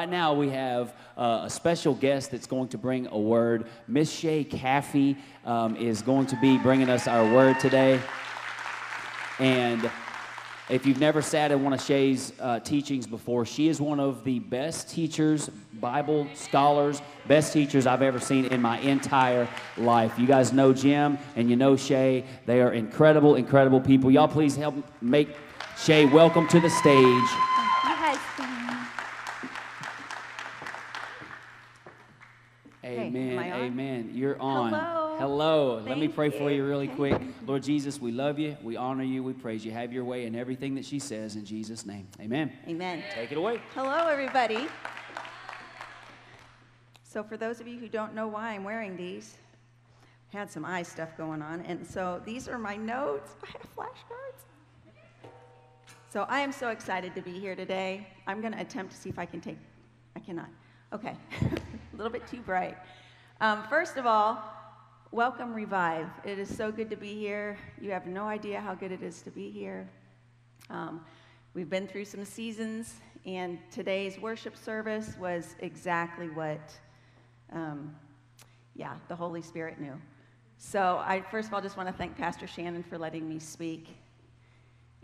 right now we have uh, a special guest that's going to bring a word. Miss Shay Caffey um, is going to be bringing us our word today. And if you've never sat in one of Shay's uh, teachings before, she is one of the best teachers, Bible scholars, best teachers I've ever seen in my entire life. You guys know Jim and you know Shay. They are incredible, incredible people. Y'all please help make Shay welcome to the stage. Amen. Hey, Amen. You're on. Hello. Hello. Let me pray for you really quick. Lord Jesus, we love you. We honor you. We praise you. Have your way in everything that she says in Jesus' name. Amen. Amen. Take it away. Hello, everybody. So, for those of you who don't know why I'm wearing these, I had some eye stuff going on, and so these are my notes. I have flashcards. So, I am so excited to be here today. I'm going to attempt to see if I can take. I cannot. Okay, a little bit too bright. Um, first of all, welcome, Revive. It is so good to be here. You have no idea how good it is to be here. Um, we've been through some seasons, and today's worship service was exactly what, um, yeah, the Holy Spirit knew. So, I first of all just want to thank Pastor Shannon for letting me speak.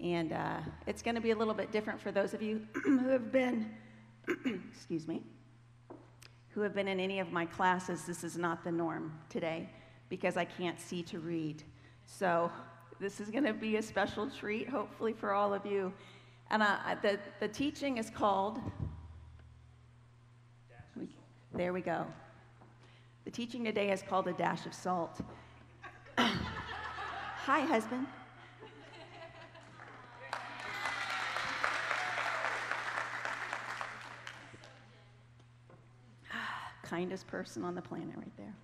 And uh, it's going to be a little bit different for those of you who have been, excuse me, who have been in any of my classes. This is not the norm today because I can't see to read. So this is going to be a special treat, hopefully, for all of you. And uh, the, the teaching is called, there we go. The teaching today is called A Dash of Salt. Hi, husband. Kindest person on the planet, right there.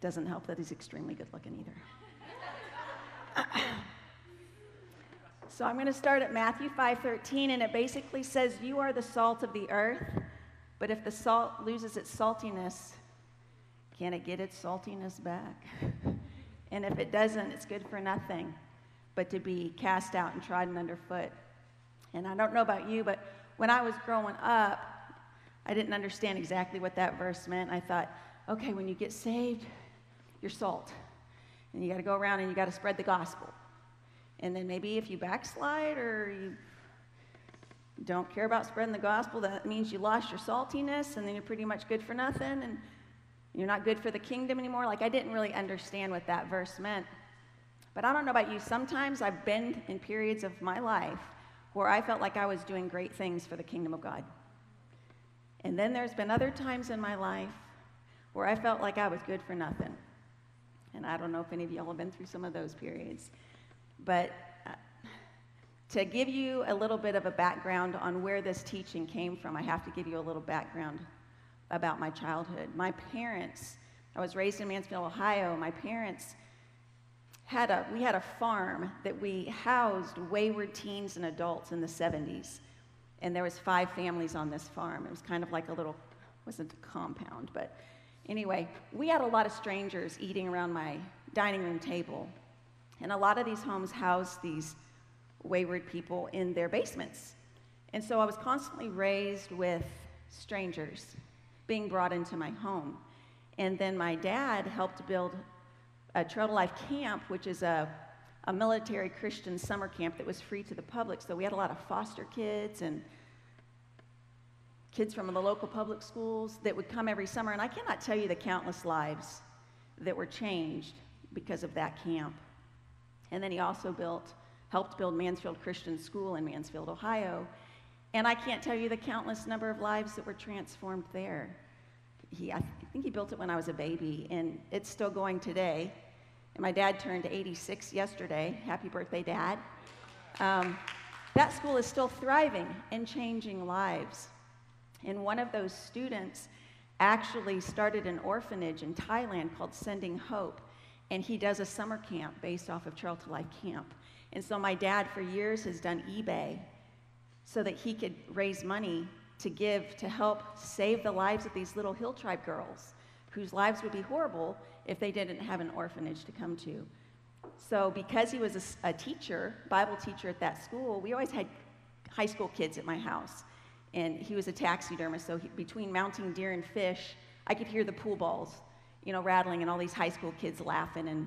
Doesn't help that he's extremely good looking either. so I'm going to start at Matthew 5:13 and it basically says you are the salt of the earth, but if the salt loses its saltiness, can it get its saltiness back? And if it doesn't, it's good for nothing but to be cast out and trodden underfoot. And I don't know about you, but when I was growing up, I didn't understand exactly what that verse meant. I thought, okay, when you get saved, you're salt. And you got to go around and you got to spread the gospel. And then maybe if you backslide or you don't care about spreading the gospel, that means you lost your saltiness and then you're pretty much good for nothing and you're not good for the kingdom anymore. Like, I didn't really understand what that verse meant. But I don't know about you. Sometimes I've been in periods of my life where I felt like I was doing great things for the kingdom of God. And then there's been other times in my life where I felt like I was good for nothing. And I don't know if any of y'all have been through some of those periods. But uh, to give you a little bit of a background on where this teaching came from, I have to give you a little background about my childhood. My parents, I was raised in Mansfield, Ohio. My parents had a, we had a farm that we housed wayward teens and adults in the 70s and there was five families on this farm. It was kind of like a little, wasn't a compound, but anyway, we had a lot of strangers eating around my dining room table, and a lot of these homes housed these wayward people in their basements. And so I was constantly raised with strangers being brought into my home. And then my dad helped build a Trail to Life camp, which is a a military Christian summer camp that was free to the public. So we had a lot of foster kids and kids from the local public schools that would come every summer. And I cannot tell you the countless lives that were changed because of that camp. And then he also built, helped build Mansfield Christian School in Mansfield, Ohio. And I can't tell you the countless number of lives that were transformed there. He, I think he built it when I was a baby, and it's still going today. And my dad turned 86 yesterday. Happy birthday, Dad. Um, that school is still thriving and changing lives. And one of those students actually started an orphanage in Thailand called Sending Hope. And he does a summer camp based off of Trail to Life Camp. And so my dad, for years, has done eBay so that he could raise money to give to help save the lives of these little hill tribe girls whose lives would be horrible if they didn't have an orphanage to come to. So, because he was a, a teacher, Bible teacher at that school, we always had high school kids at my house. and he was a taxidermist. So he, between mounting deer and fish, I could hear the pool balls, you know, rattling, and all these high school kids laughing. And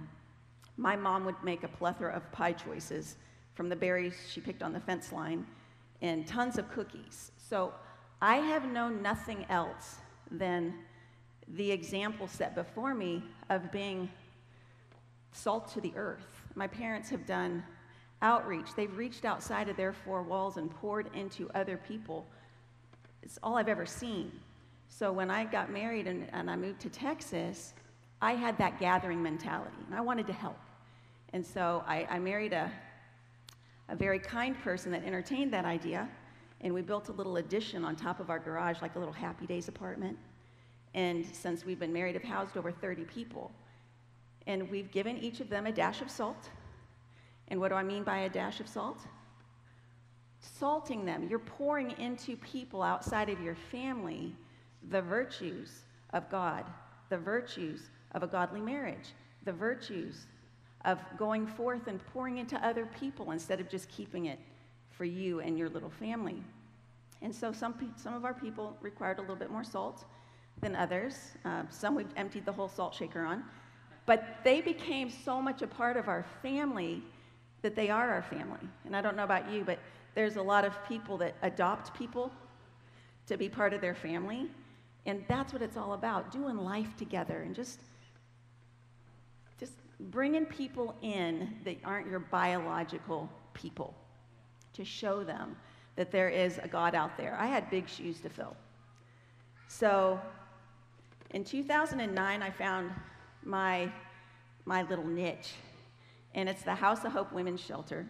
my mom would make a plethora of pie choices from the berries she picked on the fence line, and tons of cookies. So I have known nothing else than the example set before me of being salt to the earth. My parents have done outreach. They've reached outside of their four walls and poured into other people. It's all I've ever seen. So when I got married and, and I moved to Texas, I had that gathering mentality, and I wanted to help. And so I, I married a, a very kind person that entertained that idea, and we built a little addition on top of our garage, like a little Happy Days apartment. And since we've been married, I've housed over 30 people. And we've given each of them a dash of salt. And what do I mean by a dash of salt? Salting them. You're pouring into people outside of your family the virtues of God, the virtues of a godly marriage, the virtues of going forth and pouring into other people instead of just keeping it for you and your little family. And so some, some of our people required a little bit more salt than others. Uh, some we've emptied the whole salt shaker on. But they became so much a part of our family that they are our family. And I don't know about you, but there's a lot of people that adopt people to be part of their family. And that's what it's all about doing life together and just, just bringing people in that aren't your biological people to show them that there is a God out there. I had big shoes to fill. So in 2009, I found my, my little niche, and it's the House of Hope Women's Shelter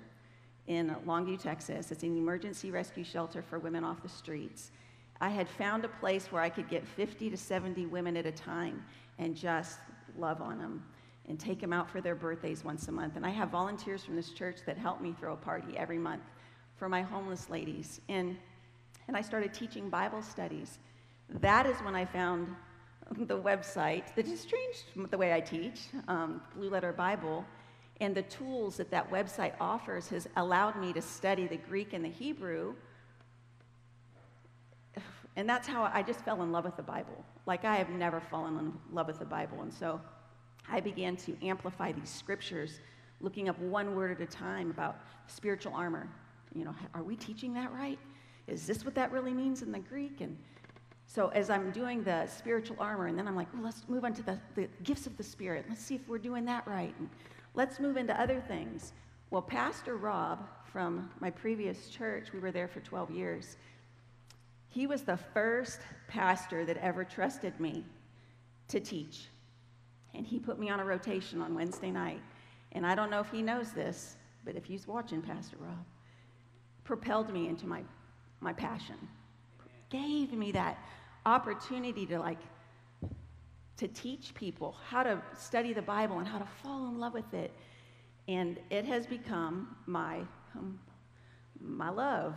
in Longview, Texas. It's an emergency rescue shelter for women off the streets. I had found a place where I could get 50 to 70 women at a time and just love on them and take them out for their birthdays once a month. And I have volunteers from this church that help me throw a party every month for my homeless ladies. And, and I started teaching Bible studies. That is when I found the website that has changed the way I teach, um, Blue Letter Bible, and the tools that that website offers has allowed me to study the Greek and the Hebrew. And that's how I just fell in love with the Bible. Like I have never fallen in love with the Bible. And so I began to amplify these scriptures, looking up one word at a time about spiritual armor. You know, are we teaching that right? Is this what that really means in the Greek? And so as I'm doing the spiritual armor, and then I'm like, well, let's move on to the, the gifts of the Spirit. Let's see if we're doing that right. And let's move into other things. Well, Pastor Rob from my previous church, we were there for 12 years. He was the first pastor that ever trusted me to teach. And he put me on a rotation on Wednesday night. And I don't know if he knows this, but if he's watching, Pastor Rob, propelled me into my, my passion, gave me that opportunity to like to teach people how to study the Bible and how to fall in love with it. And it has become my, um, my love.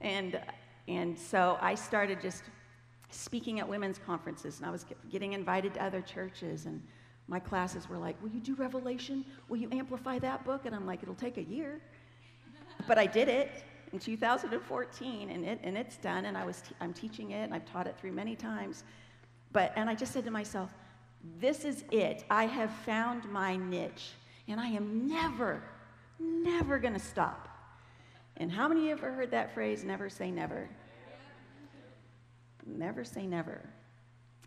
And, and so I started just speaking at women's conferences, and I was getting invited to other churches. And my classes were like, Will you do Revelation? Will you amplify that book? And I'm like, It'll take a year. But I did it in 2014, and, it, and it's done, and I was I'm teaching it, and I've taught it through many times. But, and I just said to myself, this is it. I have found my niche, and I am never, never going to stop. And how many of you ever heard that phrase, never say never? Never say never.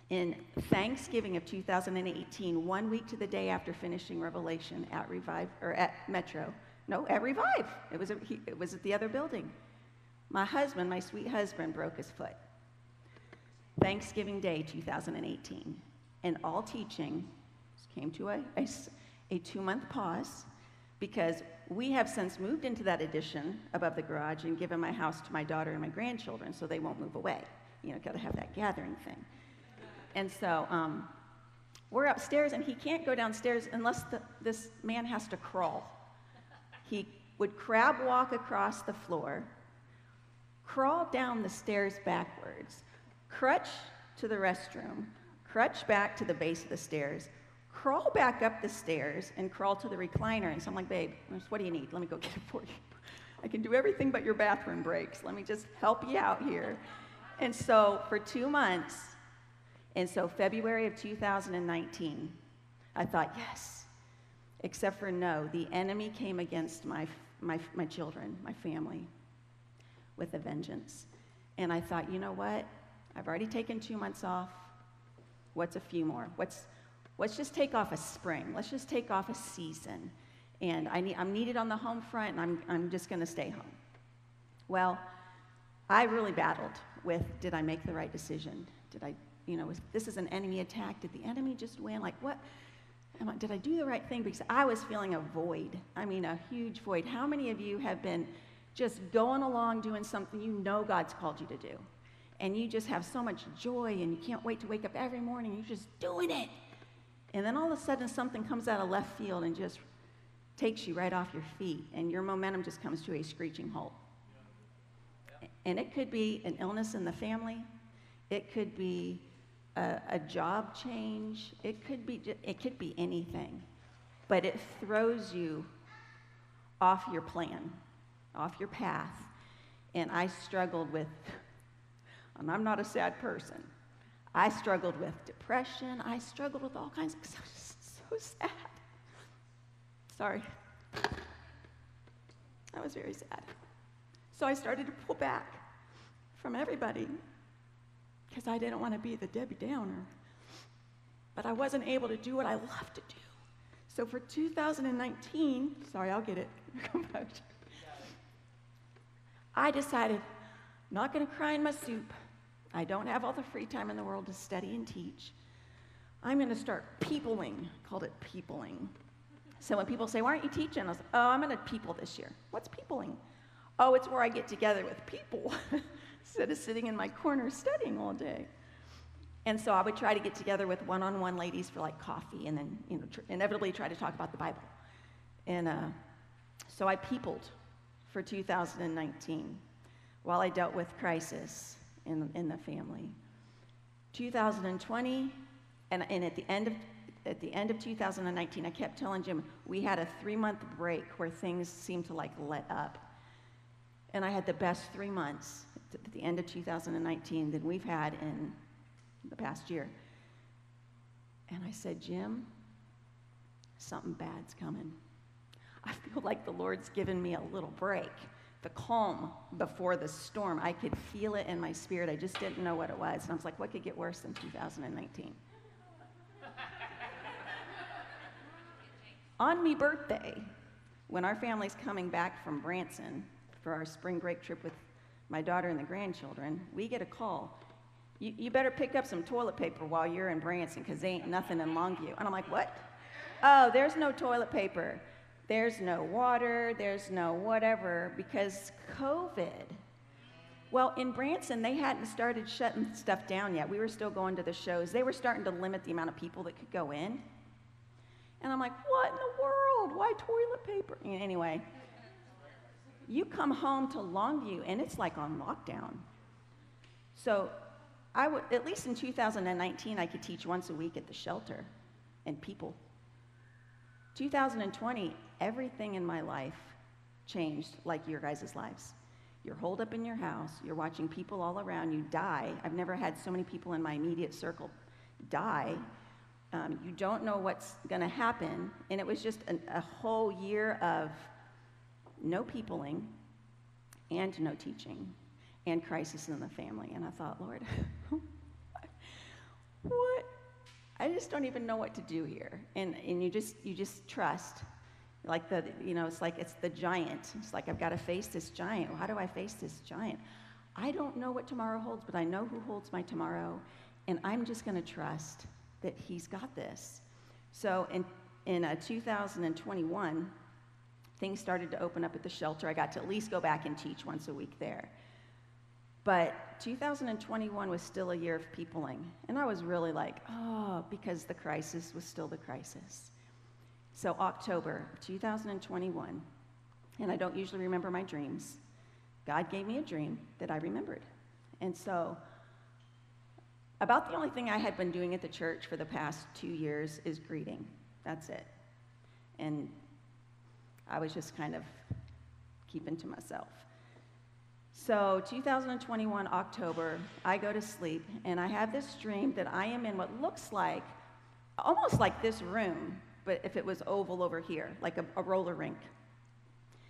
In Thanksgiving of 2018, one week to the day after finishing Revelation at Revive or at Metro, no, at Revive. It was, a, he, it was at the other building. My husband, my sweet husband, broke his foot. Thanksgiving Day 2018. And all teaching came to a, a, a two month pause because we have since moved into that addition above the garage and given my house to my daughter and my grandchildren so they won't move away. You know, got to have that gathering thing. And so um, we're upstairs, and he can't go downstairs unless the, this man has to crawl he would crab walk across the floor, crawl down the stairs backwards, crutch to the restroom, crutch back to the base of the stairs, crawl back up the stairs, and crawl to the recliner. And so I'm like, babe, what do you need? Let me go get it for you. I can do everything but your bathroom breaks. Let me just help you out here. And so for two months, and so February of 2019, I thought, yes. Except for no, the enemy came against my, my, my children, my family, with a vengeance. And I thought, you know what? I've already taken two months off. What's a few more? What's, let's just take off a spring. Let's just take off a season. And I need, I'm needed on the home front, and I'm, I'm just going to stay home. Well, I really battled with did I make the right decision? Did I, you know, was, this is an enemy attack. Did the enemy just win? Like, what? I, did I do the right thing? Because I was feeling a void. I mean, a huge void. How many of you have been just going along doing something you know God's called you to do? And you just have so much joy and you can't wait to wake up every morning. You're just doing it. And then all of a sudden, something comes out of left field and just takes you right off your feet, and your momentum just comes to a screeching halt. And it could be an illness in the family, it could be a, a job change, it could be it could be anything, but it throws you off your plan, off your path. And I struggled with, and I'm not a sad person. I struggled with depression. I struggled with all kinds of so sad. Sorry. I was very sad. So I started to pull back from everybody because I didn't want to be the Debbie Downer. But I wasn't able to do what I love to do. So for 2019, sorry, I'll get it. I decided, I'm not going to cry in my soup. I don't have all the free time in the world to study and teach. I'm going to start peopling. Called it peopling. So when people say, Why aren't you teaching? I was like, Oh, I'm going to people this year. What's peopling? Oh, it's where I get together with people instead of sitting in my corner studying all day. And so I would try to get together with one on one ladies for like coffee and then, you know, tr- inevitably try to talk about the Bible. And uh, so I peopled for 2019 while I dealt with crisis in, in the family. 2020, and, and at the end of at the end of 2019, I kept telling Jim, we had a three month break where things seemed to like let up. And I had the best three months at the end of 2019 than we've had in the past year. And I said, Jim, something bad's coming. I feel like the Lord's given me a little break, the calm before the storm. I could feel it in my spirit. I just didn't know what it was. And I was like, what could get worse than 2019? On me birthday, when our family's coming back from Branson for our spring break trip with my daughter and the grandchildren, we get a call. You, you better pick up some toilet paper while you're in Branson because there ain't nothing in Longview. And I'm like, what? Oh, there's no toilet paper. There's no water. There's no whatever because COVID. Well, in Branson, they hadn't started shutting stuff down yet. We were still going to the shows. They were starting to limit the amount of people that could go in. And I'm like, what in the world? Why toilet paper? Anyway, you come home to Longview and it's like on lockdown. So I would, at least in 2019, I could teach once a week at the shelter and people. 2020, everything in my life changed like your guys' lives. You're holed up in your house, you're watching people all around you die. I've never had so many people in my immediate circle die um, you don't know what's going to happen. And it was just an, a whole year of no peopling and no teaching and crisis in the family. And I thought, Lord, what? I just don't even know what to do here. And, and you, just, you just trust. Like the, you know, it's like it's the giant. It's like I've got to face this giant. How do I face this giant? I don't know what tomorrow holds, but I know who holds my tomorrow. And I'm just going to trust that he's got this. So in, in uh, 2021, things started to open up at the shelter. I got to at least go back and teach once a week there. But 2021 was still a year of peopling. And I was really like, oh, because the crisis was still the crisis. So, October 2021, and I don't usually remember my dreams, God gave me a dream that I remembered. And so, about the only thing I had been doing at the church for the past two years is greeting. That's it. And I was just kind of keeping to myself. So, 2021 October, I go to sleep and I have this dream that I am in what looks like almost like this room, but if it was oval over here, like a, a roller rink.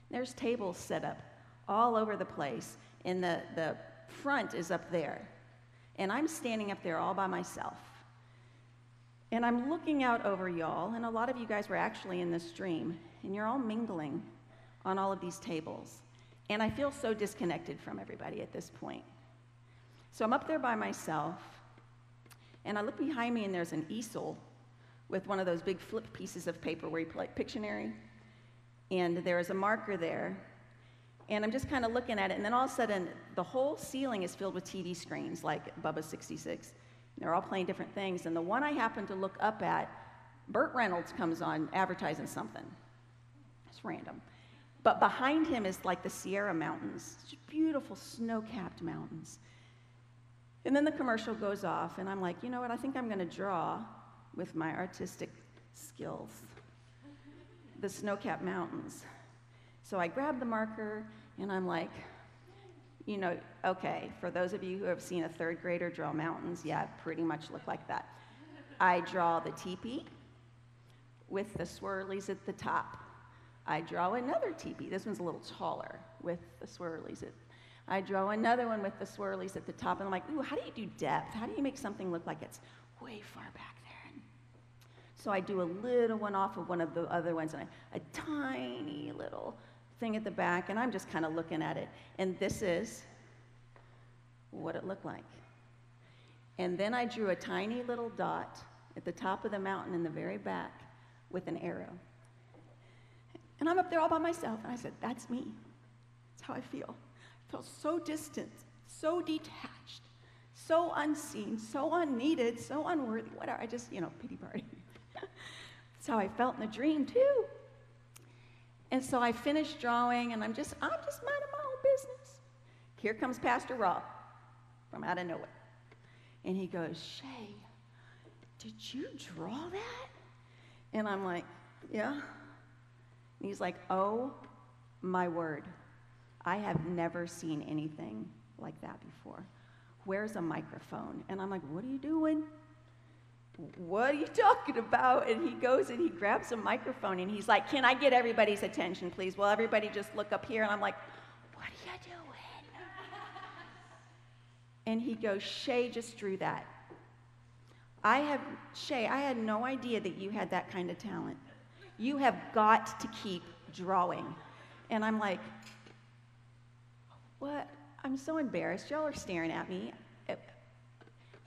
There's tables set up all over the place, and the, the front is up there. And I'm standing up there all by myself. And I'm looking out over y'all, and a lot of you guys were actually in this dream, and you're all mingling on all of these tables. And I feel so disconnected from everybody at this point. So I'm up there by myself, and I look behind me, and there's an easel with one of those big flip pieces of paper where you put like Pictionary. And there is a marker there. And I'm just kind of looking at it, and then all of a sudden, the whole ceiling is filled with TV screens, like Bubba 66. They're all playing different things. And the one I happen to look up at, Burt Reynolds comes on advertising something. It's random. But behind him is like the Sierra Mountains, beautiful snow capped mountains. And then the commercial goes off, and I'm like, you know what? I think I'm going to draw with my artistic skills the snow capped mountains. So I grab the marker, and I'm like, you know, okay, for those of you who have seen a third grader draw mountains, yeah, pretty much look like that. I draw the teepee with the swirlies at the top. I draw another teepee. This one's a little taller with the swirlies. I draw another one with the swirlies at the top. And I'm like, ooh, how do you do depth? How do you make something look like it's way far back there? so I do a little one off of one of the other ones, and I, a tiny little thing at the back, and I'm just kind of looking at it. And this is what it looked like. And then I drew a tiny little dot at the top of the mountain in the very back with an arrow. And I'm up there all by myself, and I said, That's me. That's how I feel. I feel so distant, so detached, so unseen, so unneeded, so unworthy, whatever. I just, you know, pity party. That's how I felt in the dream, too. And so I finished drawing, and I'm just, I'm just minding my own business. Here comes Pastor Rob from out of nowhere. And he goes, Shay, did you draw that? And I'm like, yeah. And he's like, Oh my word, I have never seen anything like that before. Where's a microphone? And I'm like, What are you doing? What are you talking about? And he goes and he grabs a microphone and he's like, Can I get everybody's attention, please? Well, everybody just look up here. And I'm like, What are you doing? And he goes, Shay just drew that. I have, Shay, I had no idea that you had that kind of talent. You have got to keep drawing. And I'm like, what? I'm so embarrassed. Y'all are staring at me.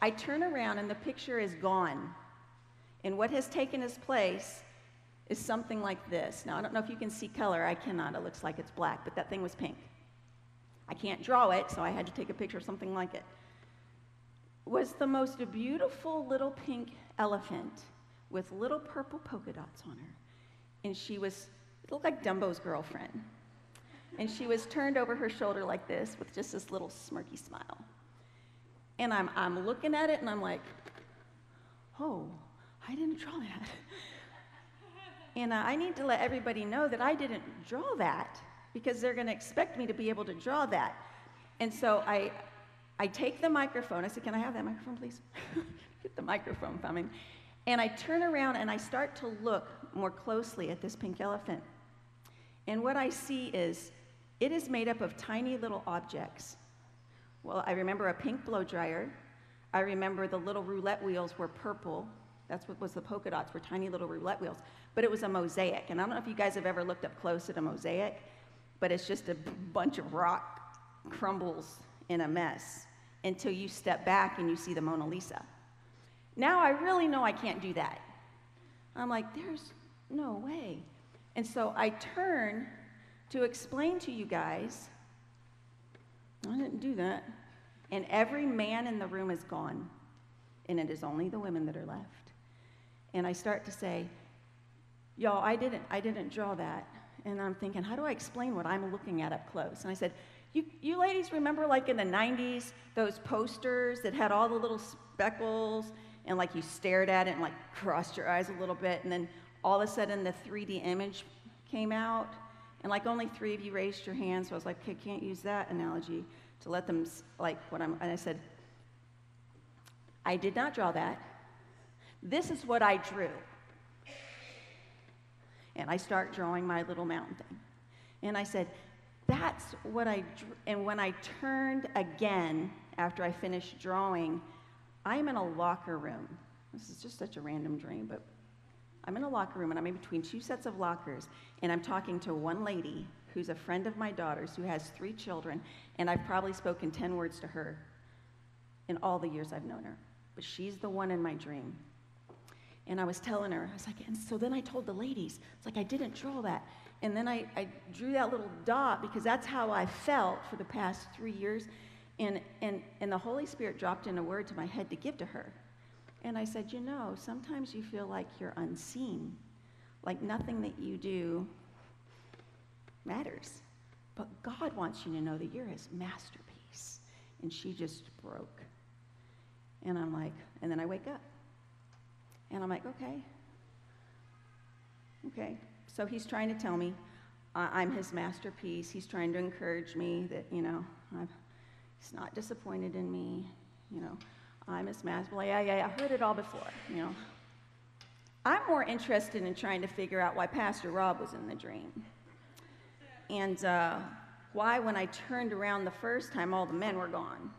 I turn around and the picture is gone. And what has taken its place is something like this. Now, I don't know if you can see color. I cannot. It looks like it's black, but that thing was pink. I can't draw it, so I had to take a picture of something like it. Was the most beautiful little pink elephant with little purple polka dots on her and she was, it looked like Dumbo's girlfriend. And she was turned over her shoulder like this with just this little smirky smile. And I'm, I'm looking at it and I'm like, oh, I didn't draw that. and uh, I need to let everybody know that I didn't draw that because they're going to expect me to be able to draw that. And so I, I take the microphone. I said, Can I have that microphone, please? Get the microphone coming. And I turn around and I start to look more closely at this pink elephant. And what I see is it is made up of tiny little objects. Well, I remember a pink blow dryer. I remember the little roulette wheels were purple. That's what was the polka dots were tiny little roulette wheels. But it was a mosaic. And I don't know if you guys have ever looked up close at a mosaic, but it's just a bunch of rock crumbles in a mess until you step back and you see the Mona Lisa. Now I really know I can't do that. I'm like, there's no way. And so I turn to explain to you guys, I didn't do that. And every man in the room is gone, and it is only the women that are left. And I start to say, y'all, I didn't, I didn't draw that. And I'm thinking, how do I explain what I'm looking at up close? And I said, you, you ladies remember like in the 90s, those posters that had all the little speckles and like you stared at it and like crossed your eyes a little bit and then all of a sudden the 3D image came out, and like only three of you raised your hands, so I was like, okay, can't use that analogy. to let them, like, what I'm, and I said, I did not draw that. This is what I drew. And I start drawing my little mountain thing. And I said, that's what I. And when I turned again after I finished drawing, I'm in a locker room. This is just such a random dream, but I'm in a locker room and I'm in between two sets of lockers and I'm talking to one lady who's a friend of my daughter's who has three children and I've probably spoken 10 words to her in all the years I've known her. But she's the one in my dream. And I was telling her, I was like, and so then I told the ladies, it's like I didn't draw that. And then I, I drew that little dot because that's how I felt for the past three years. And, and, and the Holy Spirit dropped in a word to my head to give to her. And I said, You know, sometimes you feel like you're unseen, like nothing that you do matters. But God wants you to know that you're his masterpiece. And she just broke. And I'm like, and then I wake up. And I'm like, okay. Okay. So he's trying to tell me I- I'm his masterpiece. He's trying to encourage me that, you know, I'm, he's not disappointed in me. You know, I'm his masterpiece. Yeah, yeah, yeah. I heard it all before, you know. I'm more interested in trying to figure out why Pastor Rob was in the dream. And uh, why, when I turned around the first time, all the men were gone.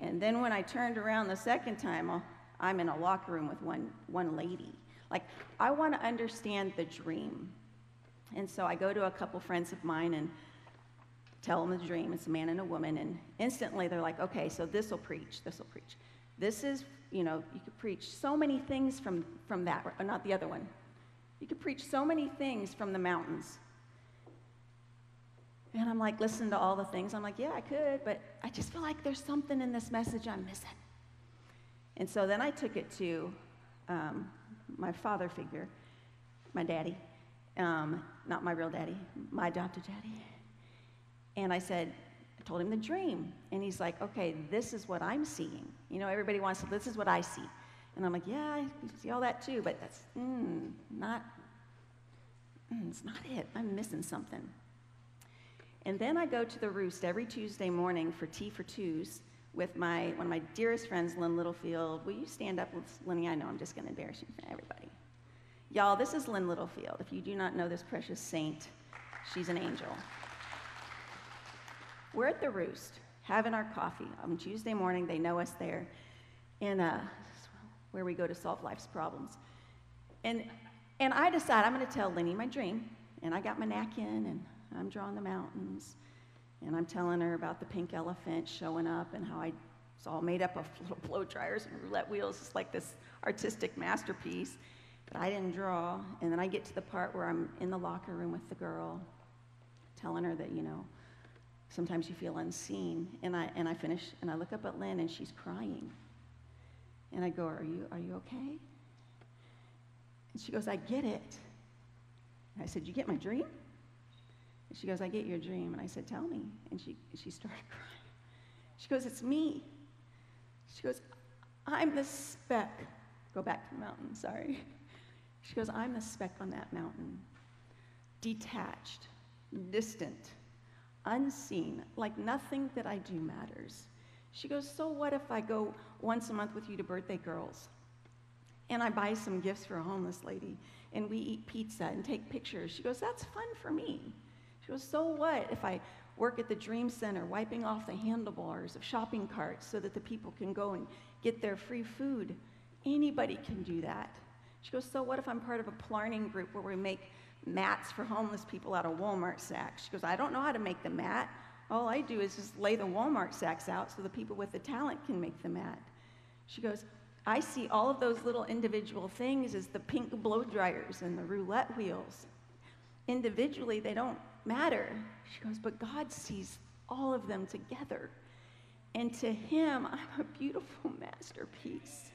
And then when I turned around the second time, uh, I'm in a locker room with one, one lady. Like, I want to understand the dream. And so I go to a couple friends of mine and tell them the dream. It's a man and a woman. And instantly they're like, okay, so this will preach. This will preach. This is, you know, you could preach so many things from, from that, or not the other one. You could preach so many things from the mountains. And I'm like, listen to all the things. I'm like, yeah, I could, but I just feel like there's something in this message I'm missing. And so then I took it to um, my father figure, my daddy, um, not my real daddy, my adopted daddy. And I said, Told him the dream. And he's like, okay, this is what I'm seeing. You know, everybody wants to, this is what I see. And I'm like, yeah, I see all that too, but that's mm, not, mm, it's not it. I'm missing something. And then I go to the Roost every Tuesday morning for tea for twos with my one of my dearest friends, Lynn Littlefield. Will you stand up, Lenny? I know I'm just going to embarrass you of everybody. Y'all, this is Lynn Littlefield. If you do not know this precious saint, she's an angel. We're at the Roost having our coffee on Tuesday morning. They know us there, in uh, where we go to solve life's problems. And and I decide I'm going to tell Lenny my dream, and I got my napkin and I'm drawing the mountains, and I'm telling her about the pink elephant showing up and how I, it's all made up of little blow dryers and roulette wheels. It's like this artistic masterpiece, but I didn't draw. And then I get to the part where I'm in the locker room with the girl, telling her that, you know, sometimes you feel unseen. And I, and I finish, and I look up at Lynn, and she's crying. And I go, are you, are you okay? And she goes, I get it. And I said, you get my dream? And she goes, I get your dream. And I said, Tell me. And she, she started crying. She goes, It's me. She goes, I'm the speck. Go back to the mountain, sorry. She goes, I'm the speck on that mountain. Detached, distant, unseen, like nothing that I do matters. She goes, So what if I go once a month with you to birthday girls? And I buy some gifts for a homeless lady, and we eat pizza and take pictures. She goes, That's fun for me. She goes, So what if I work at the Dream Center wiping off the handlebars of shopping carts so that the people can go and get their free food? Anybody can do that. She goes, So what if I'm part of a planning group where we make mats for homeless people out of Walmart sacks? She goes, I don't know how to make the mat. All I do is just lay the Walmart sacks out so the people with the talent can make the mat. She goes, I see all of those little individual things as the pink blow dryers and the roulette wheels. Individually, they don't matter. She goes, but God sees all of them together. And to Him, I'm a beautiful masterpiece.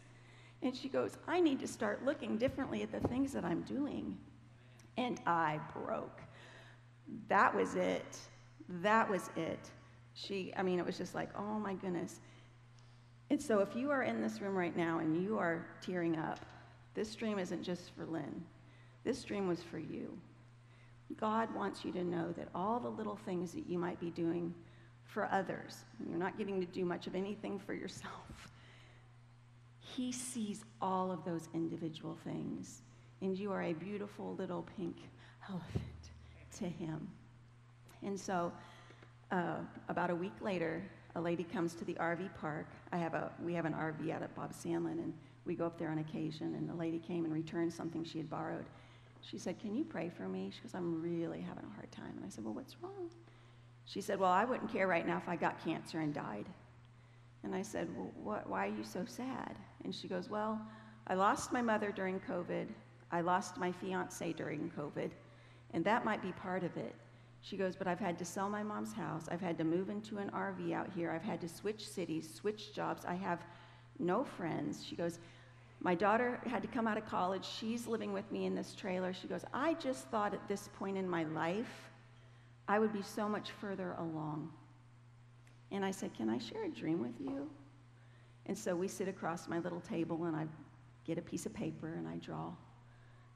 And she goes, I need to start looking differently at the things that I'm doing. And I broke. That was it. That was it. She, I mean, it was just like, oh my goodness. And so if you are in this room right now and you are tearing up, this dream isn't just for Lynn. This dream was for you. God wants you to know that all the little things that you might be doing for others. You're not getting to do much of anything for yourself. He sees all of those individual things, and you are a beautiful little pink elephant to him. And so, uh, about a week later, a lady comes to the RV park. I have a, we have an RV out at Bob Sandlin, and we go up there on occasion. And the lady came and returned something she had borrowed. She said, Can you pray for me? She goes, I'm really having a hard time. And I said, Well, what's wrong? She said, Well, I wouldn't care right now if I got cancer and died. And I said, Well, what, why are you so sad? And she goes, Well, I lost my mother during COVID. I lost my fiance during COVID. And that might be part of it. She goes, But I've had to sell my mom's house. I've had to move into an RV out here. I've had to switch cities, switch jobs. I have no friends. She goes, My daughter had to come out of college. She's living with me in this trailer. She goes, I just thought at this point in my life, I would be so much further along. And I said, Can I share a dream with you? And so we sit across my little table and I get a piece of paper and I draw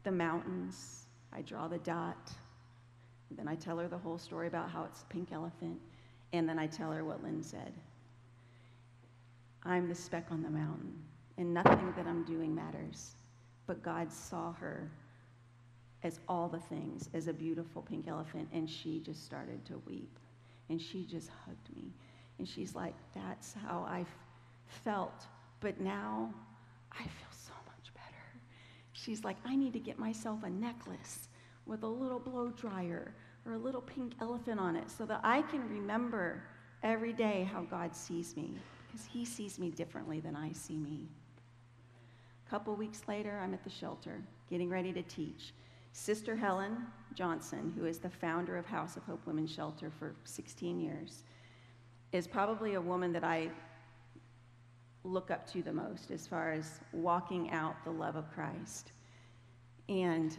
the mountains, I draw the dot. Then I tell her the whole story about how it's a pink elephant. And then I tell her what Lynn said. I'm the speck on the mountain, and nothing that I'm doing matters. But God saw her as all the things, as a beautiful pink elephant, and she just started to weep. And she just hugged me. And she's like, That's how I felt. But now I feel. She's like, I need to get myself a necklace with a little blow dryer or a little pink elephant on it so that I can remember every day how God sees me because he sees me differently than I see me. A couple weeks later, I'm at the shelter getting ready to teach. Sister Helen Johnson, who is the founder of House of Hope Women's Shelter for 16 years, is probably a woman that I look up to the most as far as walking out the love of Christ. And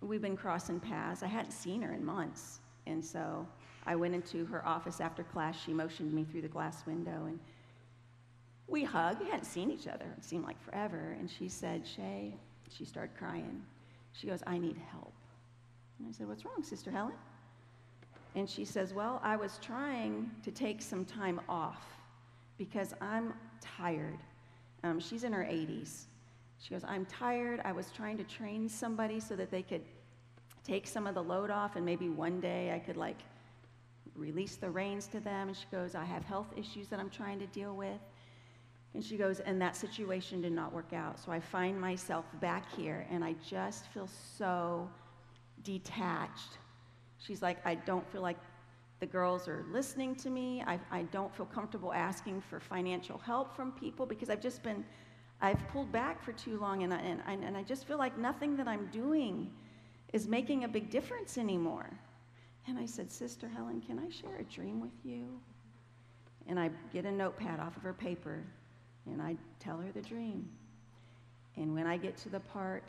we've been crossing paths. I hadn't seen her in months. And so I went into her office after class. She motioned me through the glass window and we hugged. We hadn't seen each other. It seemed like forever. And she said, Shay, she started crying. She goes, I need help. And I said, What's wrong, Sister Helen? And she says, Well, I was trying to take some time off because I'm tired. Um, she's in her 80s. She goes, I'm tired. I was trying to train somebody so that they could take some of the load off, and maybe one day I could like release the reins to them. And she goes, I have health issues that I'm trying to deal with. And she goes, and that situation did not work out. So I find myself back here, and I just feel so detached. She's like, I don't feel like the girls are listening to me. I, I don't feel comfortable asking for financial help from people because I've just been I've pulled back for too long, and I, and, I, and I just feel like nothing that I'm doing is making a big difference anymore. And I said, Sister Helen, can I share a dream with you? And I get a notepad off of her paper, and I tell her the dream. And when I get to the part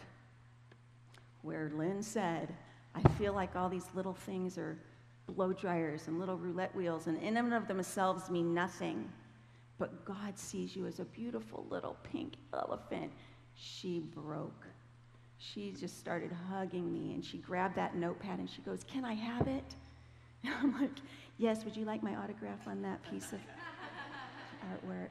where Lynn said, I feel like all these little things are blow dryers and little roulette wheels, and in and of themselves mean nothing but God sees you as a beautiful little pink elephant. She broke. She just started hugging me and she grabbed that notepad and she goes, Can I have it? And I'm like, Yes, would you like my autograph on that piece of artwork?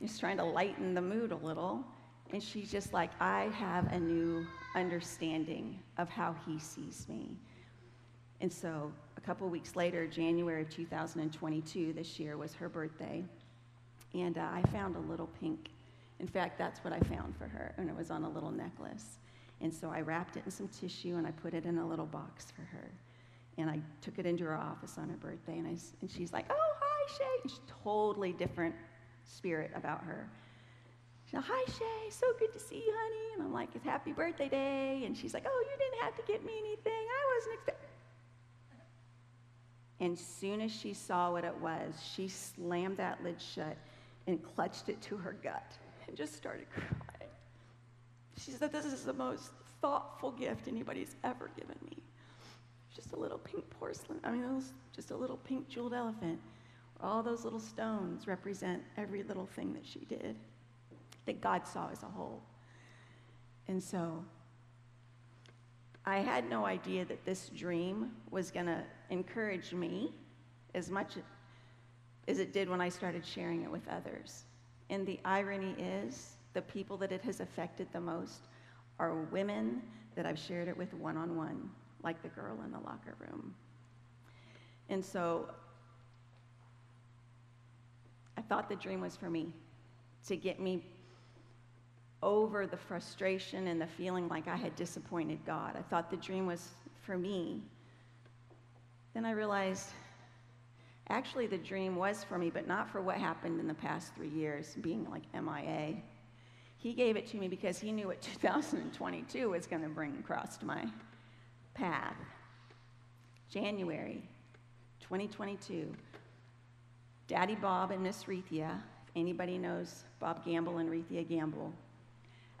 Just trying to lighten the mood a little. And she's just like, I have a new understanding of how he sees me. And so couple weeks later, January of 2022, this year was her birthday. And uh, I found a little pink. In fact, that's what I found for her, and it was on a little necklace. And so I wrapped it in some tissue and I put it in a little box for her. And I took it into her office on her birthday, and, I, and she's like, Oh, hi, Shay. And she's totally different spirit about her. She's like, Hi, Shay. So good to see you, honey. And I'm like, It's happy birthday day. And she's like, Oh, you didn't have to get me anything. I wasn't expecting. And soon as she saw what it was, she slammed that lid shut and clutched it to her gut and just started crying. She said, This is the most thoughtful gift anybody's ever given me. Just a little pink porcelain, I mean, it was just a little pink jeweled elephant. All those little stones represent every little thing that she did, that God saw as a whole. And so I had no idea that this dream was going to encourage me as much as it did when I started sharing it with others. And the irony is, the people that it has affected the most are women that I've shared it with one on one, like the girl in the locker room. And so I thought the dream was for me to get me over the frustration and the feeling like I had disappointed God. I thought the dream was for me. Then I realized actually the dream was for me, but not for what happened in the past three years, being like MIA. He gave it to me because he knew what 2022 was going to bring across my path. January 2022, Daddy Bob and Miss Rethia, if anybody knows Bob Gamble and Rethia Gamble,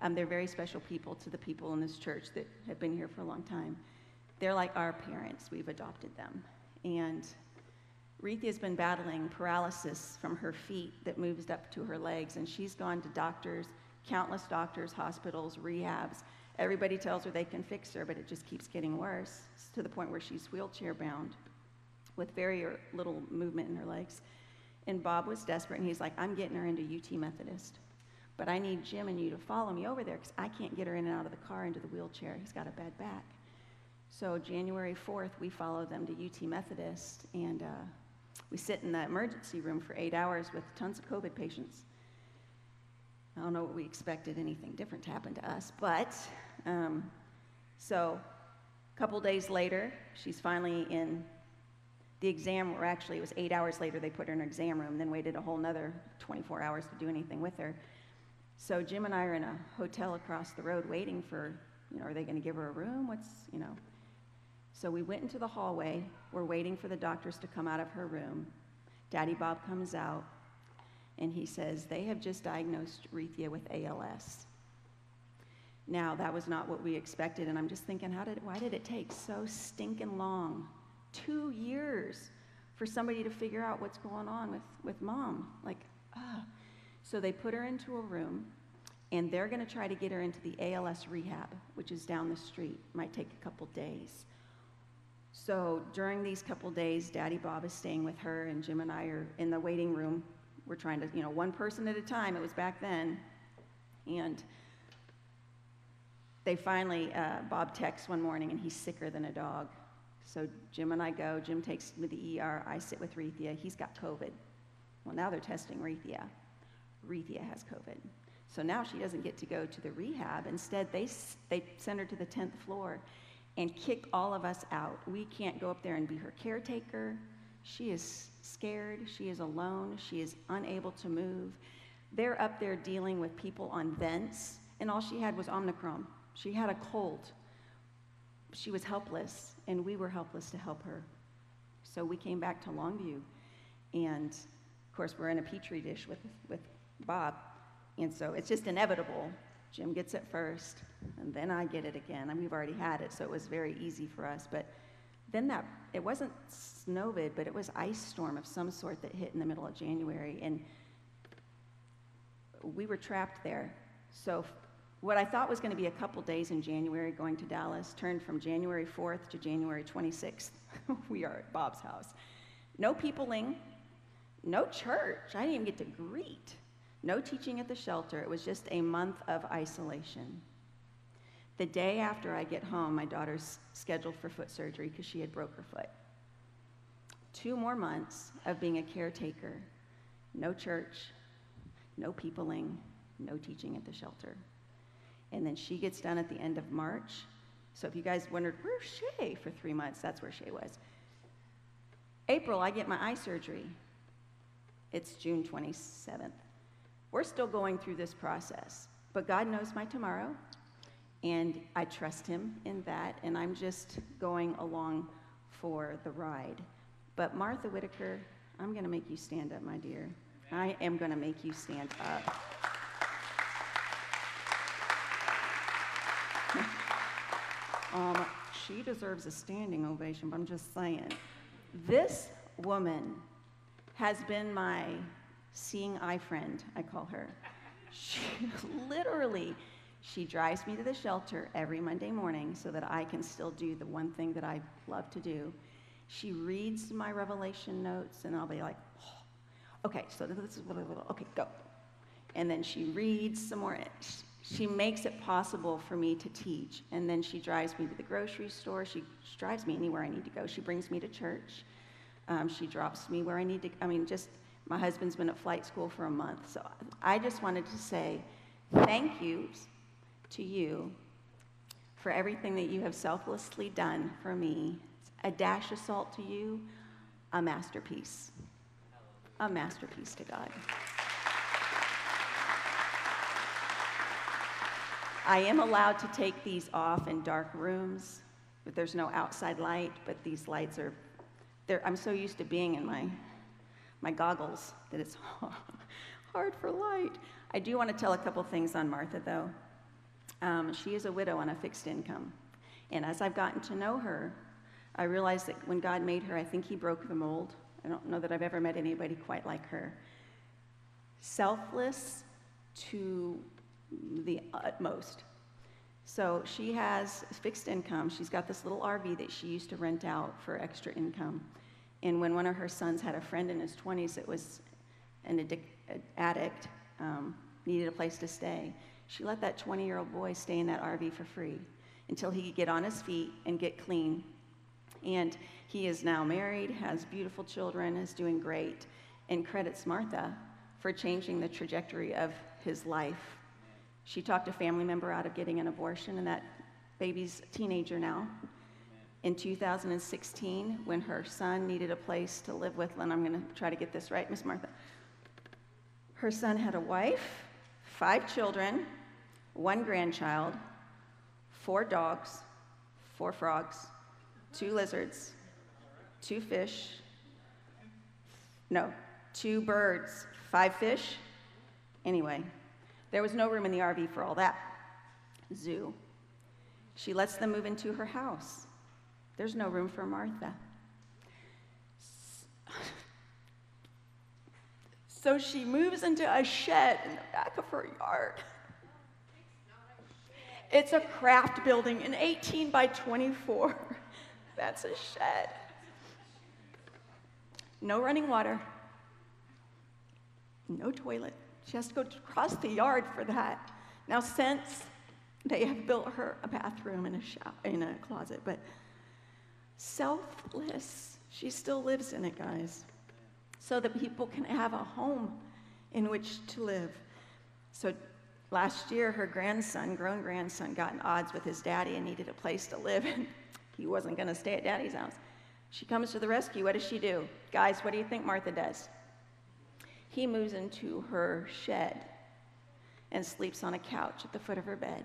um, they're very special people to the people in this church that have been here for a long time. They're like our parents. We've adopted them. And Rethia's been battling paralysis from her feet that moves up to her legs, and she's gone to doctors, countless doctors, hospitals, rehabs. Everybody tells her they can fix her, but it just keeps getting worse to the point where she's wheelchair bound with very er, little movement in her legs. And Bob was desperate, and he's like, I'm getting her into UT Methodist. But I need Jim and you to follow me over there because I can't get her in and out of the car into the wheelchair. He's got a bad back. So January 4th, we follow them to UT Methodist, and uh, we sit in the emergency room for eight hours with tons of COVID patients. I don't know what we expected anything different to happen to us, but um, so a couple days later, she's finally in the exam, or actually it was eight hours later, they put her in an exam room, then waited a whole nother 24 hours to do anything with her. So Jim and I are in a hotel across the road waiting for, you know, are they going to give her a room? What's, you know. So we went into the hallway. We're waiting for the doctors to come out of her room. Daddy Bob comes out and he says, They have just diagnosed Rethia with ALS. Now, that was not what we expected, and I'm just thinking, how did, why did it take so stinking long? Two years for somebody to figure out what's going on with, with mom. Like, ah. So they put her into a room, and they're going to try to get her into the ALS rehab, which is down the street. Might take a couple days. So during these couple days, Daddy Bob is staying with her, and Jim and I are in the waiting room. We're trying to, you know, one person at a time. It was back then. And they finally, uh, Bob texts one morning, and he's sicker than a dog. So Jim and I go. Jim takes me to the ER. I sit with Rethia. He's got COVID. Well, now they're testing Rethia. Rethia has COVID. So now she doesn't get to go to the rehab. Instead, they, they send her to the 10th floor and kick all of us out. We can't go up there and be her caretaker. She is scared. She is alone. She is unable to move. They're up there dealing with people on vents, and all she had was Omicron. She had a cold. She was helpless, and we were helpless to help her. So we came back to Longview, and of course, we're in a petri dish with, with Bob. And so it's just inevitable. Jim gets it first, and then I get it again. And we've already had it, so it was very easy for us. But then that, it wasn't snowvid, but it was ice storm of some sort that hit in the middle of January. And we were trapped there. So what I thought was going to be a couple days in January going to Dallas turned from January 4th to January 26th. we are at Bob's house. No peopling, no church. I didn't even get to greet. No teaching at the shelter. It was just a month of isolation. The day after I get home, my daughter's scheduled for foot surgery because she had broke her foot. Two more months of being a caretaker. No church, no peopling, no teaching at the shelter. And then she gets done at the end of March. So if you guys wondered, where's Shay for three months? That's where Shay was. April, I get my eye surgery. It's June 27th. We're still going through this process, but God knows my tomorrow, and I trust Him in that, and I'm just going along for the ride. But Martha Whitaker, I'm going to make you stand up, my dear. I am going to make you stand up. um, she deserves a standing ovation, but I'm just saying. This woman has been my seeing eye friend, I call her. She literally, she drives me to the shelter every Monday morning so that I can still do the one thing that I love to do. She reads my revelation notes, and I'll be like, oh, Okay, so this is, blah, blah, blah. okay, go. And then she reads some more. She makes it possible for me to teach. And then she drives me to the grocery store. She, she drives me anywhere I need to go. She brings me to church. Um, she drops me where I need to. I mean, just my husband's been at flight school for a month. So I just wanted to say thank you to you for everything that you have selflessly done for me. A dash of salt to you, a masterpiece. A masterpiece to God. I am allowed to take these off in dark rooms, but there's no outside light, but these lights are, I'm so used to being in my, my goggles that it's hard for light. I do want to tell a couple things on Martha, though. Um, she is a widow on a fixed income. And as I've gotten to know her, I realized that when God made her, I think He broke the mold. I don't know that I've ever met anybody quite like her. Selfless to the utmost. So she has fixed income. She's got this little RV that she used to rent out for extra income. And when one of her sons had a friend in his 20s that was an addic- addict, um, needed a place to stay, she let that 20 year old boy stay in that RV for free until he could get on his feet and get clean. And he is now married, has beautiful children, is doing great, and credits Martha for changing the trajectory of his life. She talked a family member out of getting an abortion, and that baby's a teenager now. In 2016, when her son needed a place to live with, and I'm going to try to get this right, Miss Martha. Her son had a wife, five children, one grandchild, four dogs, four frogs, two lizards, two fish, no, two birds, five fish. Anyway, there was no room in the RV for all that. Zoo. She lets them move into her house. There's no room for Martha. So she moves into a shed in the back of her yard. It's a craft building, an 18 by 24. That's a shed. No running water, no toilet. She has to go across the yard for that. Now, since they have built her a bathroom and a shower in a closet, but selfless, she still lives in it, guys, so that people can have a home in which to live. So last year, her grandson, grown grandson, got in odds with his daddy and needed a place to live, and he wasn't going to stay at daddy's house. She comes to the rescue. What does she do? Guys, what do you think Martha does? He moves into her shed and sleeps on a couch at the foot of her bed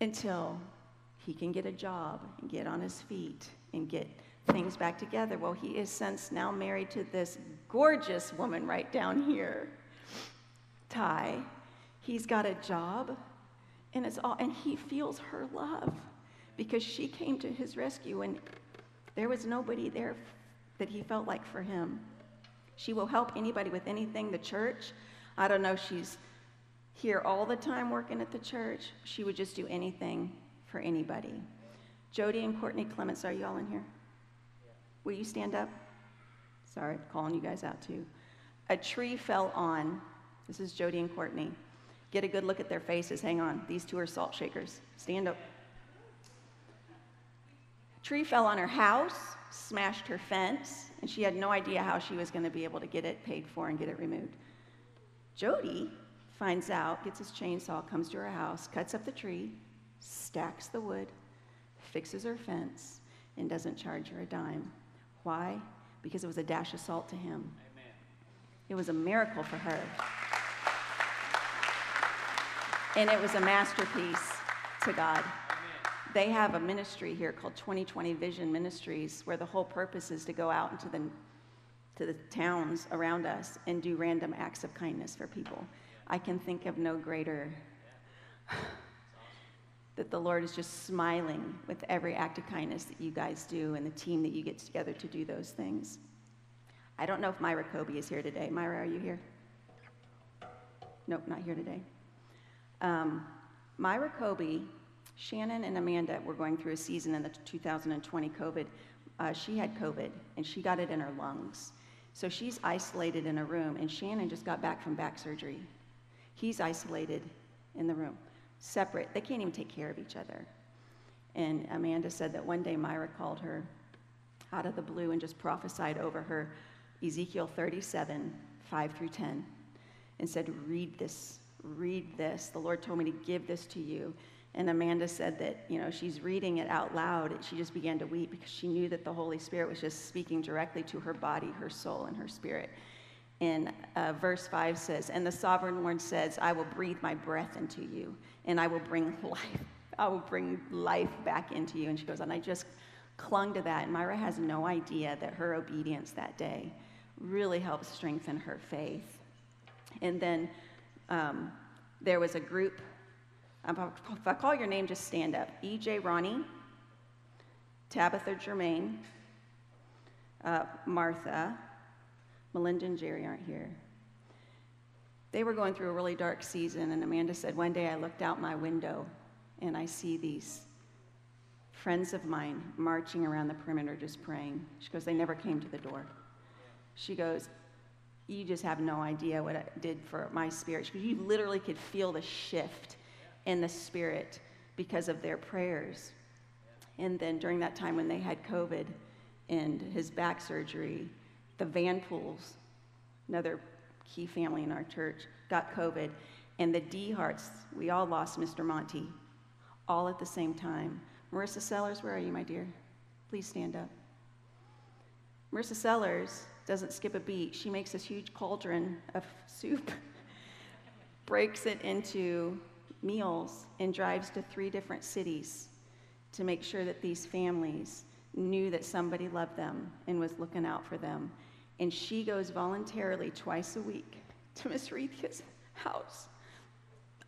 until he can get a job and get on his feet and get things back together. Well, he is since now married to this gorgeous woman right down here, Ty. He's got a job, and it's all, and he feels her love because she came to his rescue, and there was nobody there that he felt like for him. She will help anybody with anything. The church, I don't know, she's here all the time working at the church. She would just do anything for anybody. Jody and Courtney Clements, are you all in here? Will you stand up? Sorry, calling you guys out too. A tree fell on. This is Jody and Courtney. Get a good look at their faces. Hang on. These two are salt shakers. Stand up. Tree fell on her house, smashed her fence, and she had no idea how she was going to be able to get it paid for and get it removed. Jody finds out, gets his chainsaw, comes to her house, cuts up the tree, stacks the wood, fixes her fence, and doesn't charge her a dime. Why? Because it was a dash of salt to him. Amen. It was a miracle for her. And it was a masterpiece to God. They have a ministry here called 2020 Vision Ministries where the whole purpose is to go out into the to the towns around us and do random acts of kindness for people. I can think of no greater that the Lord is just smiling with every act of kindness that you guys do and the team that you get together to do those things. I don't know if Myra Kobe is here today. Myra, are you here? Nope, not here today. Um, Myra Kobe, Shannon and Amanda were going through a season in the 2020 COVID. Uh, she had COVID and she got it in her lungs. So she's isolated in a room, and Shannon just got back from back surgery. He's isolated in the room, separate. They can't even take care of each other. And Amanda said that one day Myra called her out of the blue and just prophesied over her Ezekiel 37, 5 through 10, and said, Read this, read this. The Lord told me to give this to you. And Amanda said that, you know, she's reading it out loud. She just began to weep because she knew that the Holy Spirit was just speaking directly to her body, her soul, and her spirit. And uh, verse 5 says, And the sovereign Lord says, I will breathe my breath into you, and I will bring life. I will bring life back into you. And she goes, And I just clung to that. And Myra has no idea that her obedience that day really helped strengthen her faith. And then um, there was a group if I call your name, just stand up. EJ Ronnie, Tabitha Germain, uh, Martha, Melinda and Jerry aren't here. They were going through a really dark season, and Amanda said, One day I looked out my window and I see these friends of mine marching around the perimeter just praying. She goes, They never came to the door. She goes, You just have no idea what it did for my spirit. She goes, You literally could feel the shift in the spirit because of their prayers. And then during that time when they had COVID and his back surgery, the Vanpools, another key family in our church, got COVID. And the D Hearts, we all lost Mr. Monty, all at the same time. Marissa Sellers, where are you, my dear? Please stand up. Marissa Sellers doesn't skip a beat. She makes this huge cauldron of soup, breaks it into meals and drives to three different cities to make sure that these families knew that somebody loved them and was looking out for them. And she goes voluntarily twice a week to Miss Rethia's house.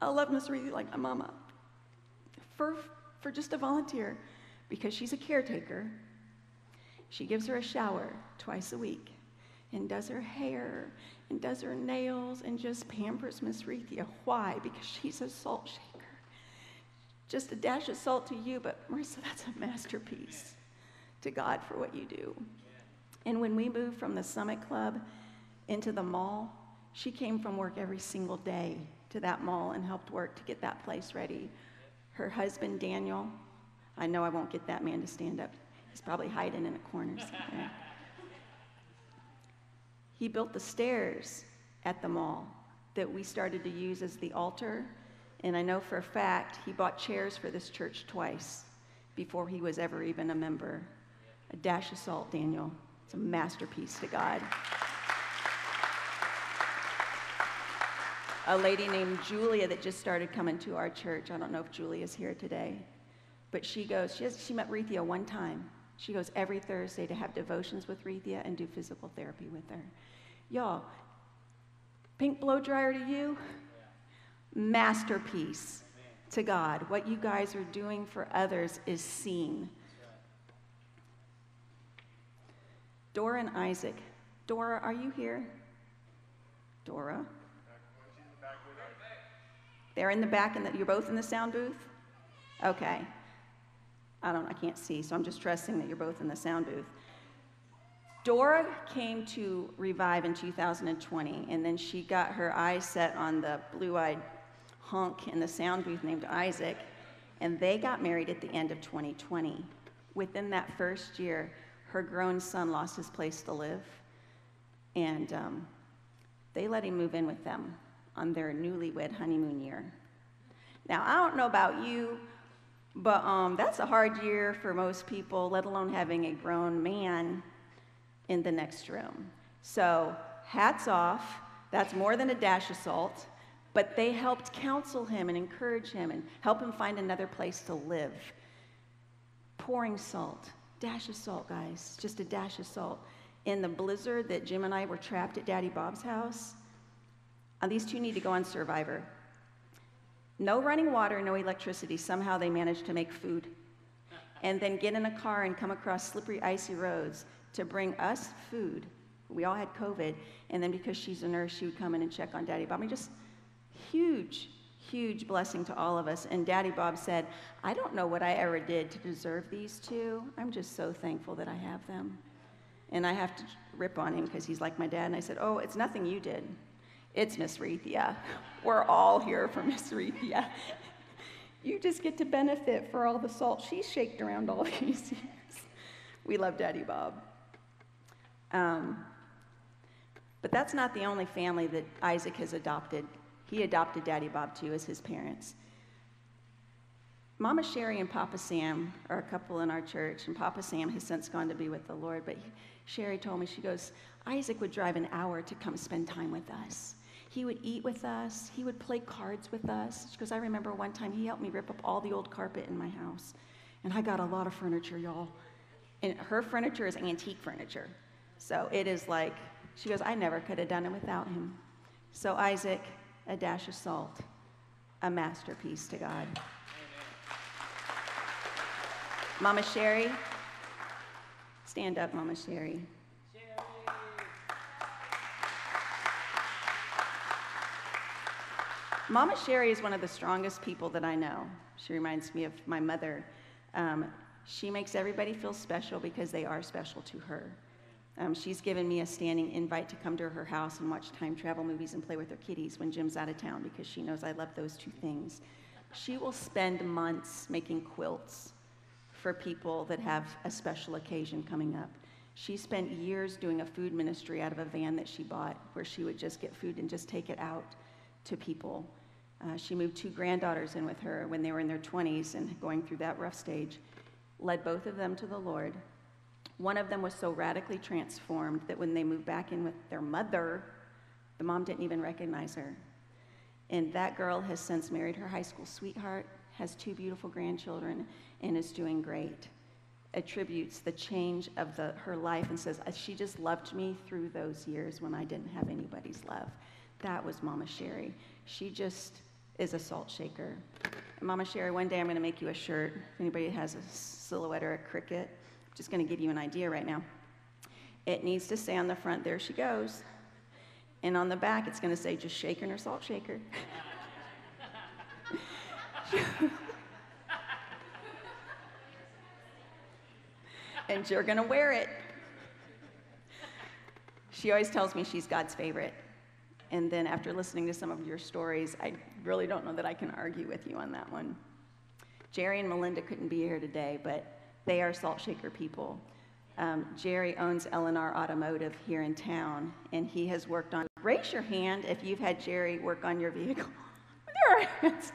I love Miss Rethia like my mama for, for just a volunteer because she's a caretaker. She gives her a shower twice a week and does her hair and does her nails and just pampers Miss Rethia. Why? Because she's a salt shaker. Just a dash of salt to you, but Marissa, that's a masterpiece to God for what you do. And when we moved from the Summit Club into the mall, she came from work every single day to that mall and helped work to get that place ready. Her husband, Daniel, I know I won't get that man to stand up. He's probably hiding in a corner somewhere. He built the stairs at the mall that we started to use as the altar. And I know for a fact he bought chairs for this church twice before he was ever even a member. A dash of salt, Daniel. It's a masterpiece to God. a lady named Julia that just started coming to our church. I don't know if Julia's here today, but she goes, she, has, she met Rethia one time. She goes every Thursday to have devotions with Rethia and do physical therapy with her. Y'all, pink blow dryer to you, masterpiece to God. What you guys are doing for others is seen. Dora and Isaac. Dora, are you here? Dora? They're in the back, and you're both in the sound booth? Okay. I don't, I can't see, so I'm just trusting that you're both in the sound booth. Dora came to Revive in 2020, and then she got her eyes set on the blue eyed hunk in the sound booth named Isaac, and they got married at the end of 2020. Within that first year, her grown son lost his place to live, and um, they let him move in with them on their newlywed honeymoon year. Now, I don't know about you, but um, that's a hard year for most people, let alone having a grown man in the next room. So, hats off. That's more than a dash of salt. But they helped counsel him and encourage him and help him find another place to live. Pouring salt, dash of salt, guys, just a dash of salt. In the blizzard that Jim and I were trapped at Daddy Bob's house, uh, these two need to go on Survivor. No running water, no electricity. Somehow they managed to make food. And then get in a car and come across slippery, icy roads to bring us food. We all had COVID, and then because she's a nurse, she would come in and check on Daddy Bob. I mean, just huge, huge blessing to all of us. And Daddy Bob said, I don't know what I ever did to deserve these two. I'm just so thankful that I have them. And I have to rip on him because he's like my dad. And I said, Oh, it's nothing you did. It's Miss Rethia. We're all here for Miss Rethia. You just get to benefit for all the salt she's shaked around all these years. We love Daddy Bob. Um, but that's not the only family that Isaac has adopted. He adopted Daddy Bob too as his parents. Mama Sherry and Papa Sam are a couple in our church, and Papa Sam has since gone to be with the Lord. But Sherry told me, she goes, Isaac would drive an hour to come spend time with us. He would eat with us. He would play cards with us. Because I remember one time he helped me rip up all the old carpet in my house. And I got a lot of furniture, y'all. And her furniture is antique furniture. So it is like, she goes, I never could have done it without him. So Isaac, a dash of salt, a masterpiece to God. Mama Sherry, stand up, Mama Sherry. Mama Sherry is one of the strongest people that I know. She reminds me of my mother. Um, she makes everybody feel special because they are special to her. Um, she's given me a standing invite to come to her house and watch time travel movies and play with her kitties when Jim's out of town because she knows I love those two things. She will spend months making quilts for people that have a special occasion coming up. She spent years doing a food ministry out of a van that she bought where she would just get food and just take it out to people. Uh, she moved two granddaughters in with her when they were in their 20s and going through that rough stage, led both of them to the Lord. One of them was so radically transformed that when they moved back in with their mother, the mom didn't even recognize her. And that girl has since married her high school sweetheart, has two beautiful grandchildren, and is doing great. Attributes the change of the, her life and says, uh, She just loved me through those years when I didn't have anybody's love. That was Mama Sherry. She just is a salt shaker. And Mama Sherry, one day I'm going to make you a shirt. If anybody has a silhouette or a Cricut, just going to give you an idea right now. It needs to say on the front, there she goes. And on the back, it's going to say, just shaking her salt shaker. and you're going to wear it. She always tells me she's God's favorite. And then after listening to some of your stories, I really don't know that I can argue with you on that one. Jerry and Melinda couldn't be here today, but they are salt shaker people. Um, Jerry owns L&R Automotive here in town, and he has worked on. Raise your hand if you've had Jerry work on your vehicle. there are hands.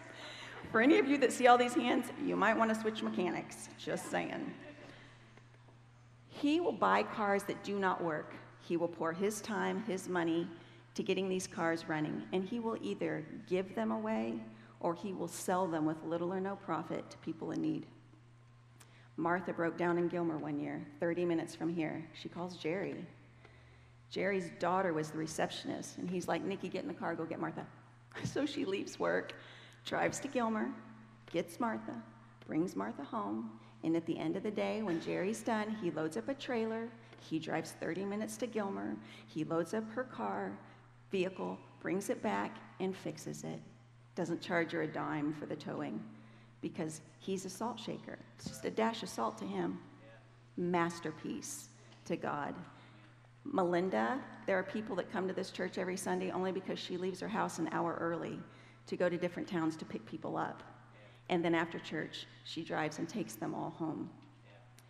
For any of you that see all these hands, you might want to switch mechanics. Just saying. He will buy cars that do not work. He will pour his time, his money, to getting these cars running. And he will either give them away or he will sell them with little or no profit to people in need. Martha broke down in Gilmer one year, 30 minutes from here. She calls Jerry. Jerry's daughter was the receptionist, and he's like, Nikki, get in the car, go get Martha. So she leaves work, drives to Gilmer, gets Martha, brings Martha home, and at the end of the day, when Jerry's done, he loads up a trailer. He drives 30 minutes to Gilmer. He loads up her car, vehicle, brings it back, and fixes it. Doesn't charge her a dime for the towing because he's a salt shaker. It's just a dash of salt to him. Masterpiece to God. Melinda, there are people that come to this church every Sunday only because she leaves her house an hour early to go to different towns to pick people up. And then after church, she drives and takes them all home.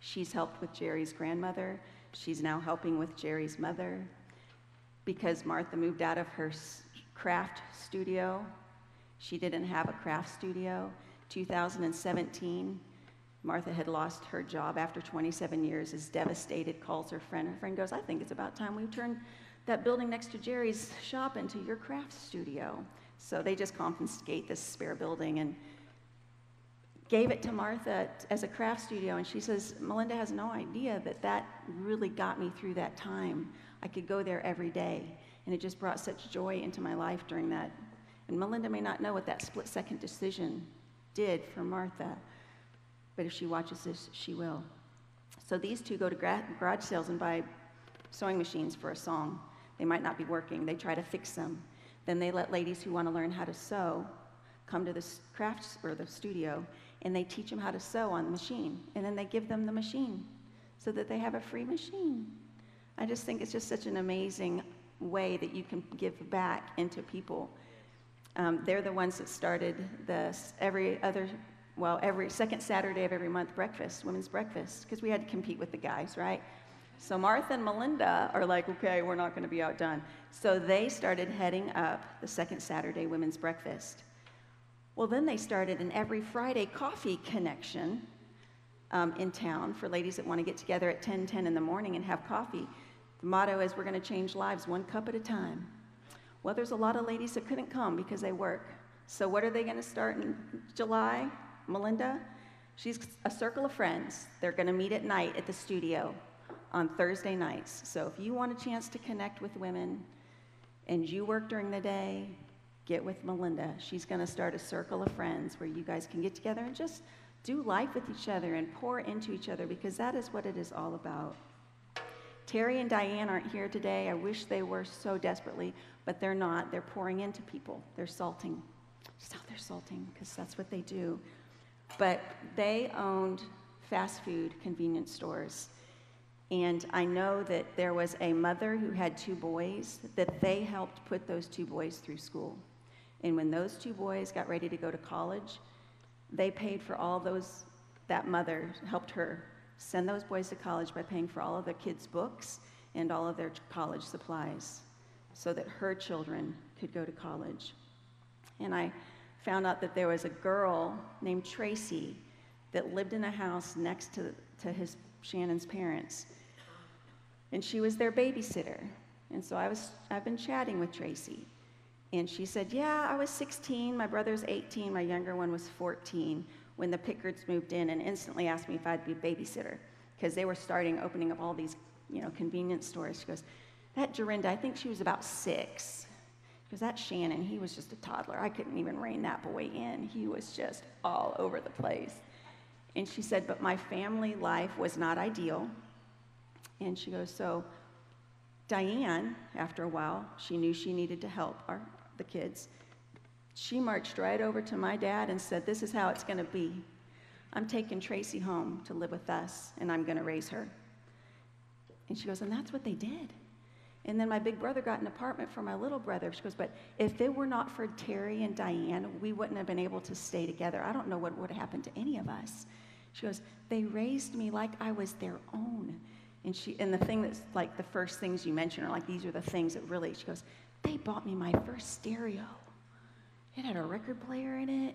She's helped with Jerry's grandmother. She's now helping with Jerry's mother because Martha moved out of her craft studio. She didn't have a craft studio. 2017, Martha had lost her job after 27 years, is devastated, calls her friend. Her friend goes, I think it's about time we turn that building next to Jerry's shop into your craft studio. So they just confiscate this spare building and gave it to Martha as a craft studio. And she says, Melinda has no idea that that really got me through that time. I could go there every day. And it just brought such joy into my life during that. And Melinda may not know what that split second decision did for Martha, but if she watches this, she will. So these two go to garage sales and buy sewing machines for a song. They might not be working, they try to fix them. Then they let ladies who want to learn how to sew come to the craft or the studio and they teach them how to sew on the machine. And then they give them the machine so that they have a free machine. I just think it's just such an amazing way that you can give back into people. Um, they're the ones that started this every other, well, every second Saturday of every month breakfast, women's breakfast, because we had to compete with the guys, right? So Martha and Melinda are like, okay, we're not going to be outdone. So they started heading up the second Saturday women's breakfast. Well, then they started an every Friday coffee connection um, in town for ladies that want to get together at 10 10 in the morning and have coffee. The motto is we're going to change lives one cup at a time. Well, there's a lot of ladies that couldn't come because they work. So, what are they going to start in July? Melinda? She's a circle of friends. They're going to meet at night at the studio on Thursday nights. So, if you want a chance to connect with women and you work during the day, get with Melinda. She's going to start a circle of friends where you guys can get together and just do life with each other and pour into each other because that is what it is all about. Terry and Diane aren't here today. I wish they were so desperately, but they're not. They're pouring into people, they're salting. Just out there salting because that's what they do. But they owned fast food convenience stores. And I know that there was a mother who had two boys that they helped put those two boys through school. And when those two boys got ready to go to college, they paid for all those, that mother helped her send those boys to college by paying for all of their kids' books and all of their college supplies so that her children could go to college. And I found out that there was a girl named Tracy that lived in a house next to, to his Shannon's parents. And she was their babysitter. And so I was, I've been chatting with Tracy. And she said, Yeah, I was 16, my brother's 18, my younger one was 14 when the Pickards moved in and instantly asked me if I'd be a babysitter because they were starting opening up all these, you know, convenience stores. She goes, That Dorinda, I think she was about six. Because that Shannon, he was just a toddler. I couldn't even rein that boy in. He was just all over the place. And she said, But my family life was not ideal. And she goes, So Diane, after a while, she knew she needed to help our, the kids. She marched right over to my dad and said, This is how it's going to be. I'm taking Tracy home to live with us, and I'm going to raise her. And she goes, And that's what they did. And then my big brother got an apartment for my little brother. She goes, But if it were not for Terry and Diane, we wouldn't have been able to stay together. I don't know what would have happened to any of us. She goes, They raised me like I was their own. And she and the thing that's like the first things you mention are like these are the things that really she goes, They bought me my first stereo. It had a record player in it.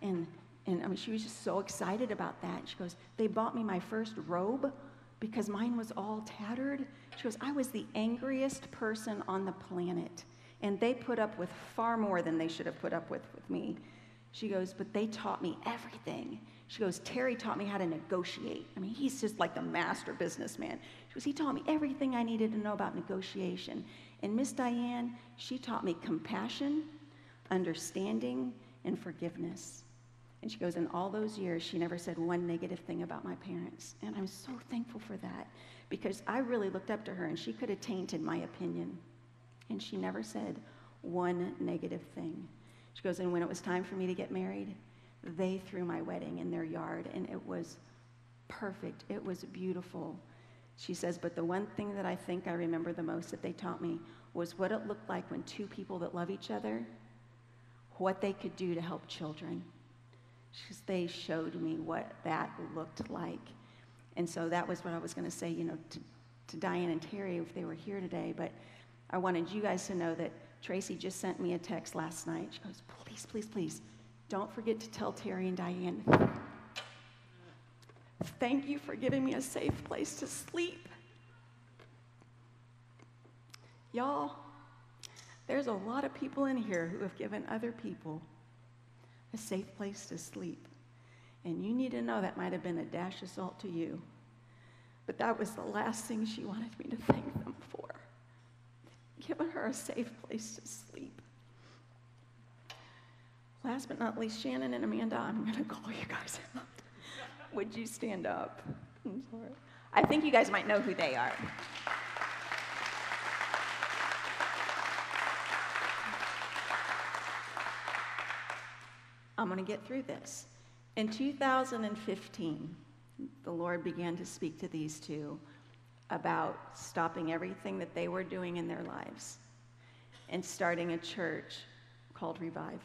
And and I mean she was just so excited about that. She goes, They bought me my first robe because mine was all tattered. She goes, I was the angriest person on the planet. And they put up with far more than they should have put up with with me. She goes, but they taught me everything. She goes, Terry taught me how to negotiate. I mean, he's just like the master businessman. She goes, he taught me everything I needed to know about negotiation. And Miss Diane, she taught me compassion, understanding, and forgiveness. And she goes, in all those years, she never said one negative thing about my parents. And I'm so thankful for that because I really looked up to her and she could have tainted my opinion. And she never said one negative thing. She goes, and when it was time for me to get married, they threw my wedding in their yard and it was perfect. It was beautiful. She says, but the one thing that I think I remember the most that they taught me was what it looked like when two people that love each other, what they could do to help children. She's, they showed me what that looked like. And so that was what I was going to say, you know, to, to Diane and Terry if they were here today. But I wanted you guys to know that Tracy just sent me a text last night. She goes, please, please, please, don't forget to tell Terry and Diane. Thank you for giving me a safe place to sleep. Y'all, there's a lot of people in here who have given other people a safe place to sleep. And you need to know that might have been a dash of salt to you. But that was the last thing she wanted me to thank them for. Giving her a safe place to sleep. Last but not least, Shannon and Amanda, I'm going to call you guys out. Would you stand up? I'm sorry. I think you guys might know who they are. I'm going to get through this. In 2015, the Lord began to speak to these two about stopping everything that they were doing in their lives and starting a church called Revive.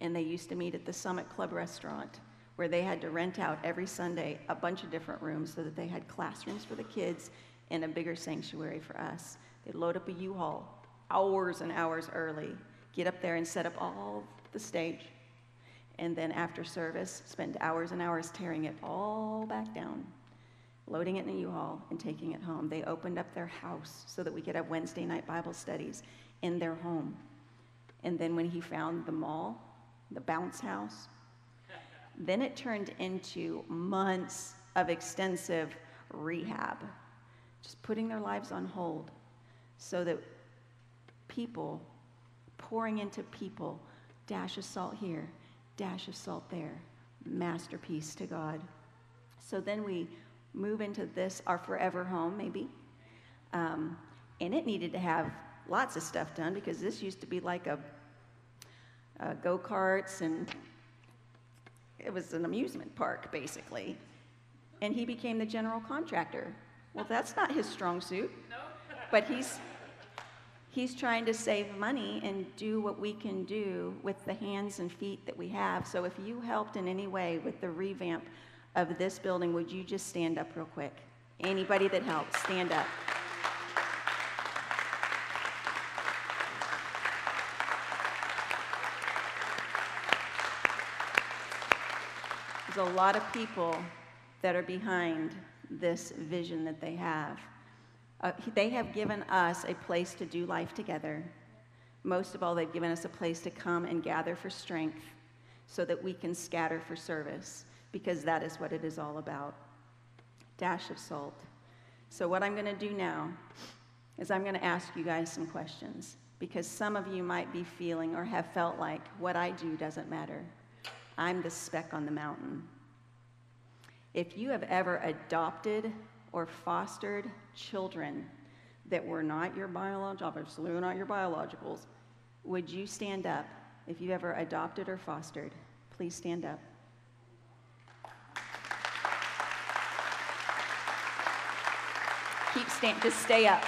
And they used to meet at the Summit Club restaurant where they had to rent out every Sunday a bunch of different rooms so that they had classrooms for the kids and a bigger sanctuary for us. They'd load up a U-Haul hours and hours early, get up there and set up all the stage, and then after service, spend hours and hours tearing it all back down, loading it in a U-Haul and taking it home. They opened up their house so that we could have Wednesday night Bible studies in their home. And then when he found the mall, the bounce house, then it turned into months of extensive rehab, just putting their lives on hold so that people pouring into people, dash of salt here, dash of salt there, masterpiece to God. So then we move into this, our forever home, maybe. Um, and it needed to have lots of stuff done because this used to be like a, a go karts and it was an amusement park, basically. And he became the general contractor. Well, that's not his strong suit. No. But he's he's trying to save money and do what we can do with the hands and feet that we have. So if you helped in any way with the revamp of this building, would you just stand up real quick? Anybody that helped, stand up. There's a lot of people that are behind this vision that they have. Uh, they have given us a place to do life together. Most of all, they've given us a place to come and gather for strength so that we can scatter for service, because that is what it is all about. Dash of salt. So, what I'm going to do now is I'm going to ask you guys some questions, because some of you might be feeling or have felt like what I do doesn't matter. I'm the speck on the mountain. If you have ever adopted or fostered children that were not your biological, absolutely not your biologicals, would you stand up if you ever adopted or fostered? Please stand up. Keep stand, just stay up.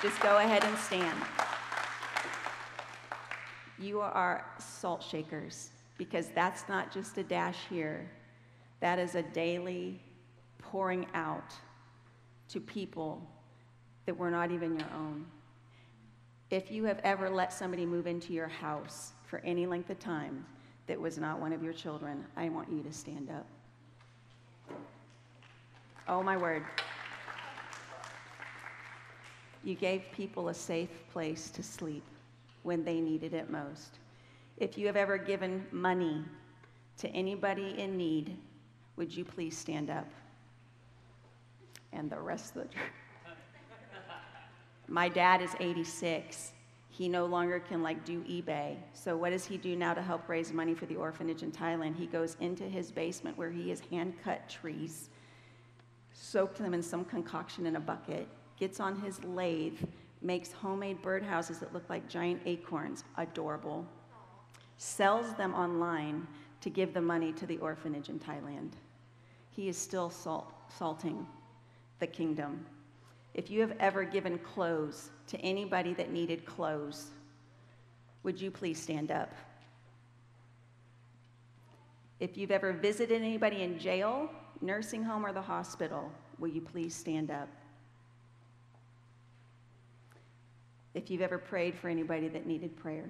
Just go ahead and stand. You are salt shakers because that's not just a dash here. That is a daily pouring out to people that were not even your own. If you have ever let somebody move into your house for any length of time that was not one of your children, I want you to stand up. Oh, my word. You gave people a safe place to sleep when they needed it most. If you have ever given money to anybody in need, would you please stand up? And the rest of the church. My dad is 86. He no longer can like do eBay. So what does he do now to help raise money for the orphanage in Thailand? He goes into his basement where he has hand cut trees, soaked them in some concoction in a bucket, gets on his lathe, makes homemade birdhouses that look like giant acorns, adorable, sells them online to give the money to the orphanage in Thailand. He is still salt, salting the kingdom. If you have ever given clothes to anybody that needed clothes, would you please stand up? If you've ever visited anybody in jail, nursing home, or the hospital, will you please stand up? If you've ever prayed for anybody that needed prayer,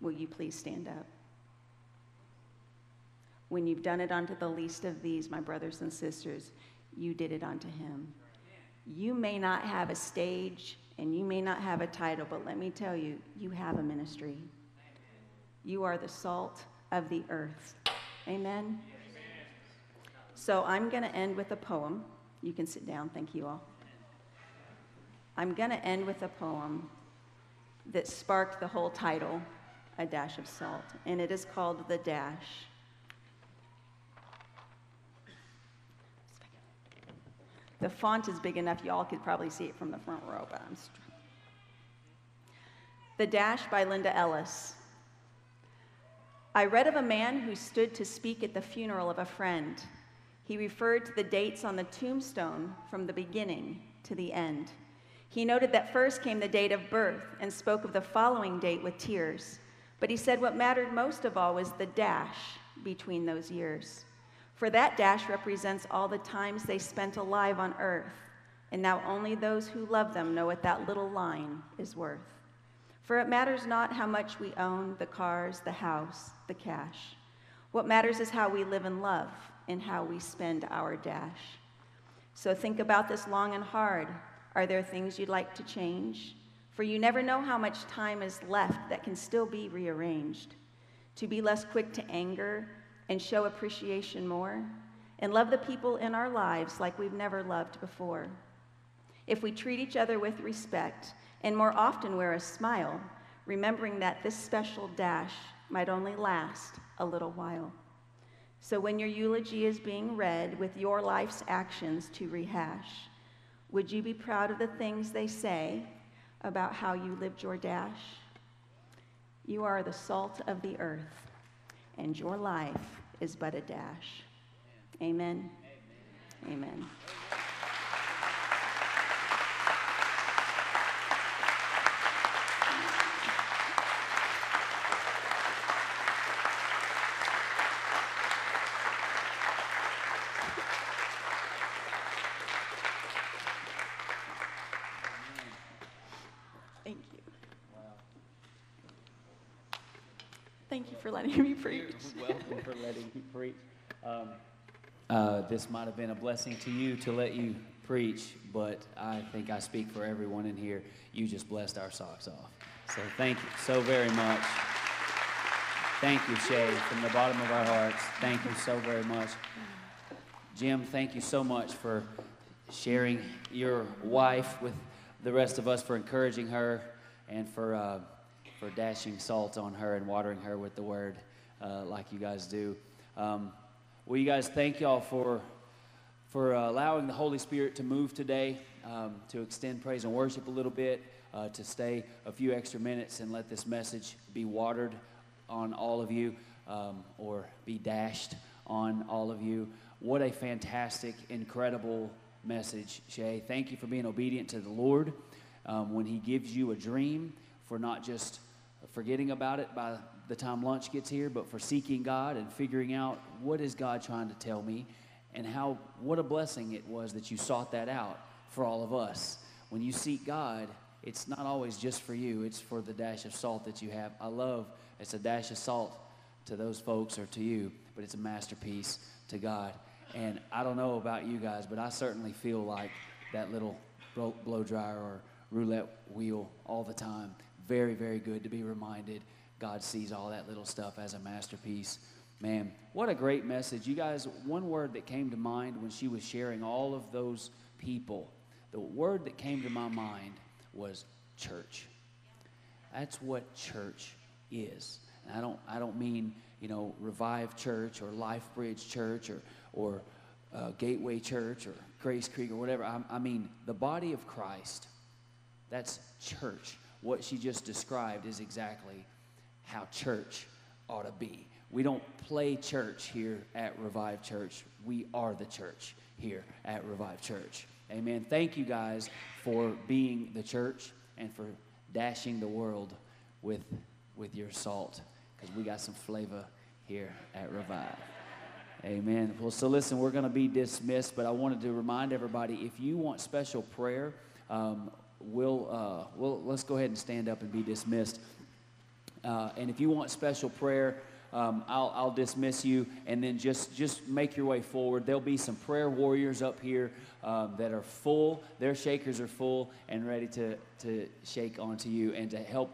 will you please stand up? When you've done it unto the least of these, my brothers and sisters, you did it unto him. You may not have a stage and you may not have a title, but let me tell you, you have a ministry. You are the salt of the earth. Amen? So I'm going to end with a poem. You can sit down. Thank you all. I'm going to end with a poem that sparked the whole title, A Dash of Salt, and it is called The Dash. The font is big enough, y'all could probably see it from the front row, but I'm. Str- the Dash by Linda Ellis. I read of a man who stood to speak at the funeral of a friend. He referred to the dates on the tombstone from the beginning to the end. He noted that first came the date of birth and spoke of the following date with tears. But he said what mattered most of all was the dash between those years. For that dash represents all the times they spent alive on earth, and now only those who love them know what that little line is worth. For it matters not how much we own the cars, the house, the cash. What matters is how we live and love and how we spend our dash. So think about this long and hard. Are there things you'd like to change? For you never know how much time is left that can still be rearranged. To be less quick to anger and show appreciation more, and love the people in our lives like we've never loved before. If we treat each other with respect and more often wear a smile, remembering that this special dash might only last a little while. So when your eulogy is being read with your life's actions to rehash, would you be proud of the things they say about how you lived your dash? You are the salt of the earth, and your life is but a dash. Amen. Amen. Amen. Thank you. Thank you for letting me preach. You're welcome for letting me preach. Um, uh, this might have been a blessing to you to let you preach, but I think I speak for everyone in here. You just blessed our socks off. So thank you so very much. Thank you, Shay, from the bottom of our hearts. Thank you so very much. Jim, thank you so much for sharing your wife with the rest of us, for encouraging her, and for, uh, for dashing salt on her and watering her with the word uh, like you guys do. Um, well, you guys, thank y'all for, for uh, allowing the Holy Spirit to move today, um, to extend praise and worship a little bit, uh, to stay a few extra minutes and let this message be watered on all of you um, or be dashed on all of you. What a fantastic, incredible message, Shay. Thank you for being obedient to the Lord um, when He gives you a dream, for not just forgetting about it by the time lunch gets here, but for seeking God and figuring out what is God trying to tell me, and how what a blessing it was that you sought that out for all of us. When you seek God, it's not always just for you; it's for the dash of salt that you have. I love it's a dash of salt to those folks or to you, but it's a masterpiece to God. And I don't know about you guys, but I certainly feel like that little blow, dryer or roulette wheel all the time. Very, very good to be reminded God sees all that little stuff as a masterpiece. Man, what a great message. You guys, one word that came to mind when she was sharing all of those people, the word that came to my mind was church. That's what church is. And I don't, I don't mean, you know, Revive Church or Life Bridge Church or, or uh, Gateway Church or Grace Creek or whatever. I, I mean the body of Christ. That's church. What she just described is exactly how church ought to be. We don't play church here at Revive Church. We are the church here at Revive Church. Amen. Thank you guys for being the church and for dashing the world with, with your salt because we got some flavor here at Revive. Amen. Well, so listen, we're going to be dismissed, but I wanted to remind everybody if you want special prayer, um, we'll, uh, we'll let's go ahead and stand up and be dismissed. Uh, and if you want special prayer, um, I'll, I'll, dismiss you and then just, just make your way forward. There'll be some prayer warriors up here um, that are full, their shakers are full and ready to, to shake onto you and to help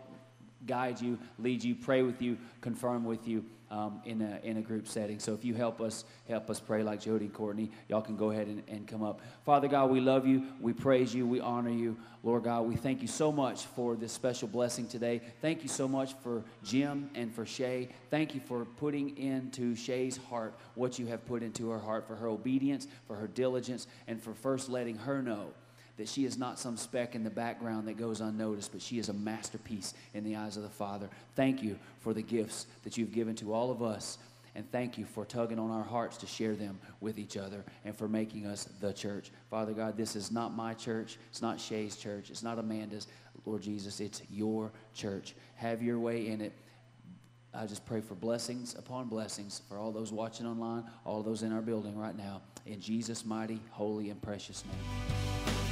guide you, lead you, pray with you, confirm with you um, in, a, in a group setting. So if you help us, help us pray like Jody and Courtney, y'all can go ahead and, and come up. Father God, we love you, we praise you, we honor you. Lord God, we thank you so much for this special blessing today. Thank you so much for Jim and for Shay. Thank you for putting into Shay's heart what you have put into her heart for her obedience, for her diligence, and for first letting her know that she is not some speck in the background that goes unnoticed, but she is a masterpiece in the eyes of the Father. Thank you for the gifts that you've given to all of us And thank you for tugging on our hearts to share them with each other and for making us the church. Father God, this is not my church. It's not Shay's church. It's not Amanda's. Lord Jesus, it's your church. Have your way in it. I just pray for blessings upon blessings for all those watching online, all those in our building right now. In Jesus' mighty, holy, and precious name.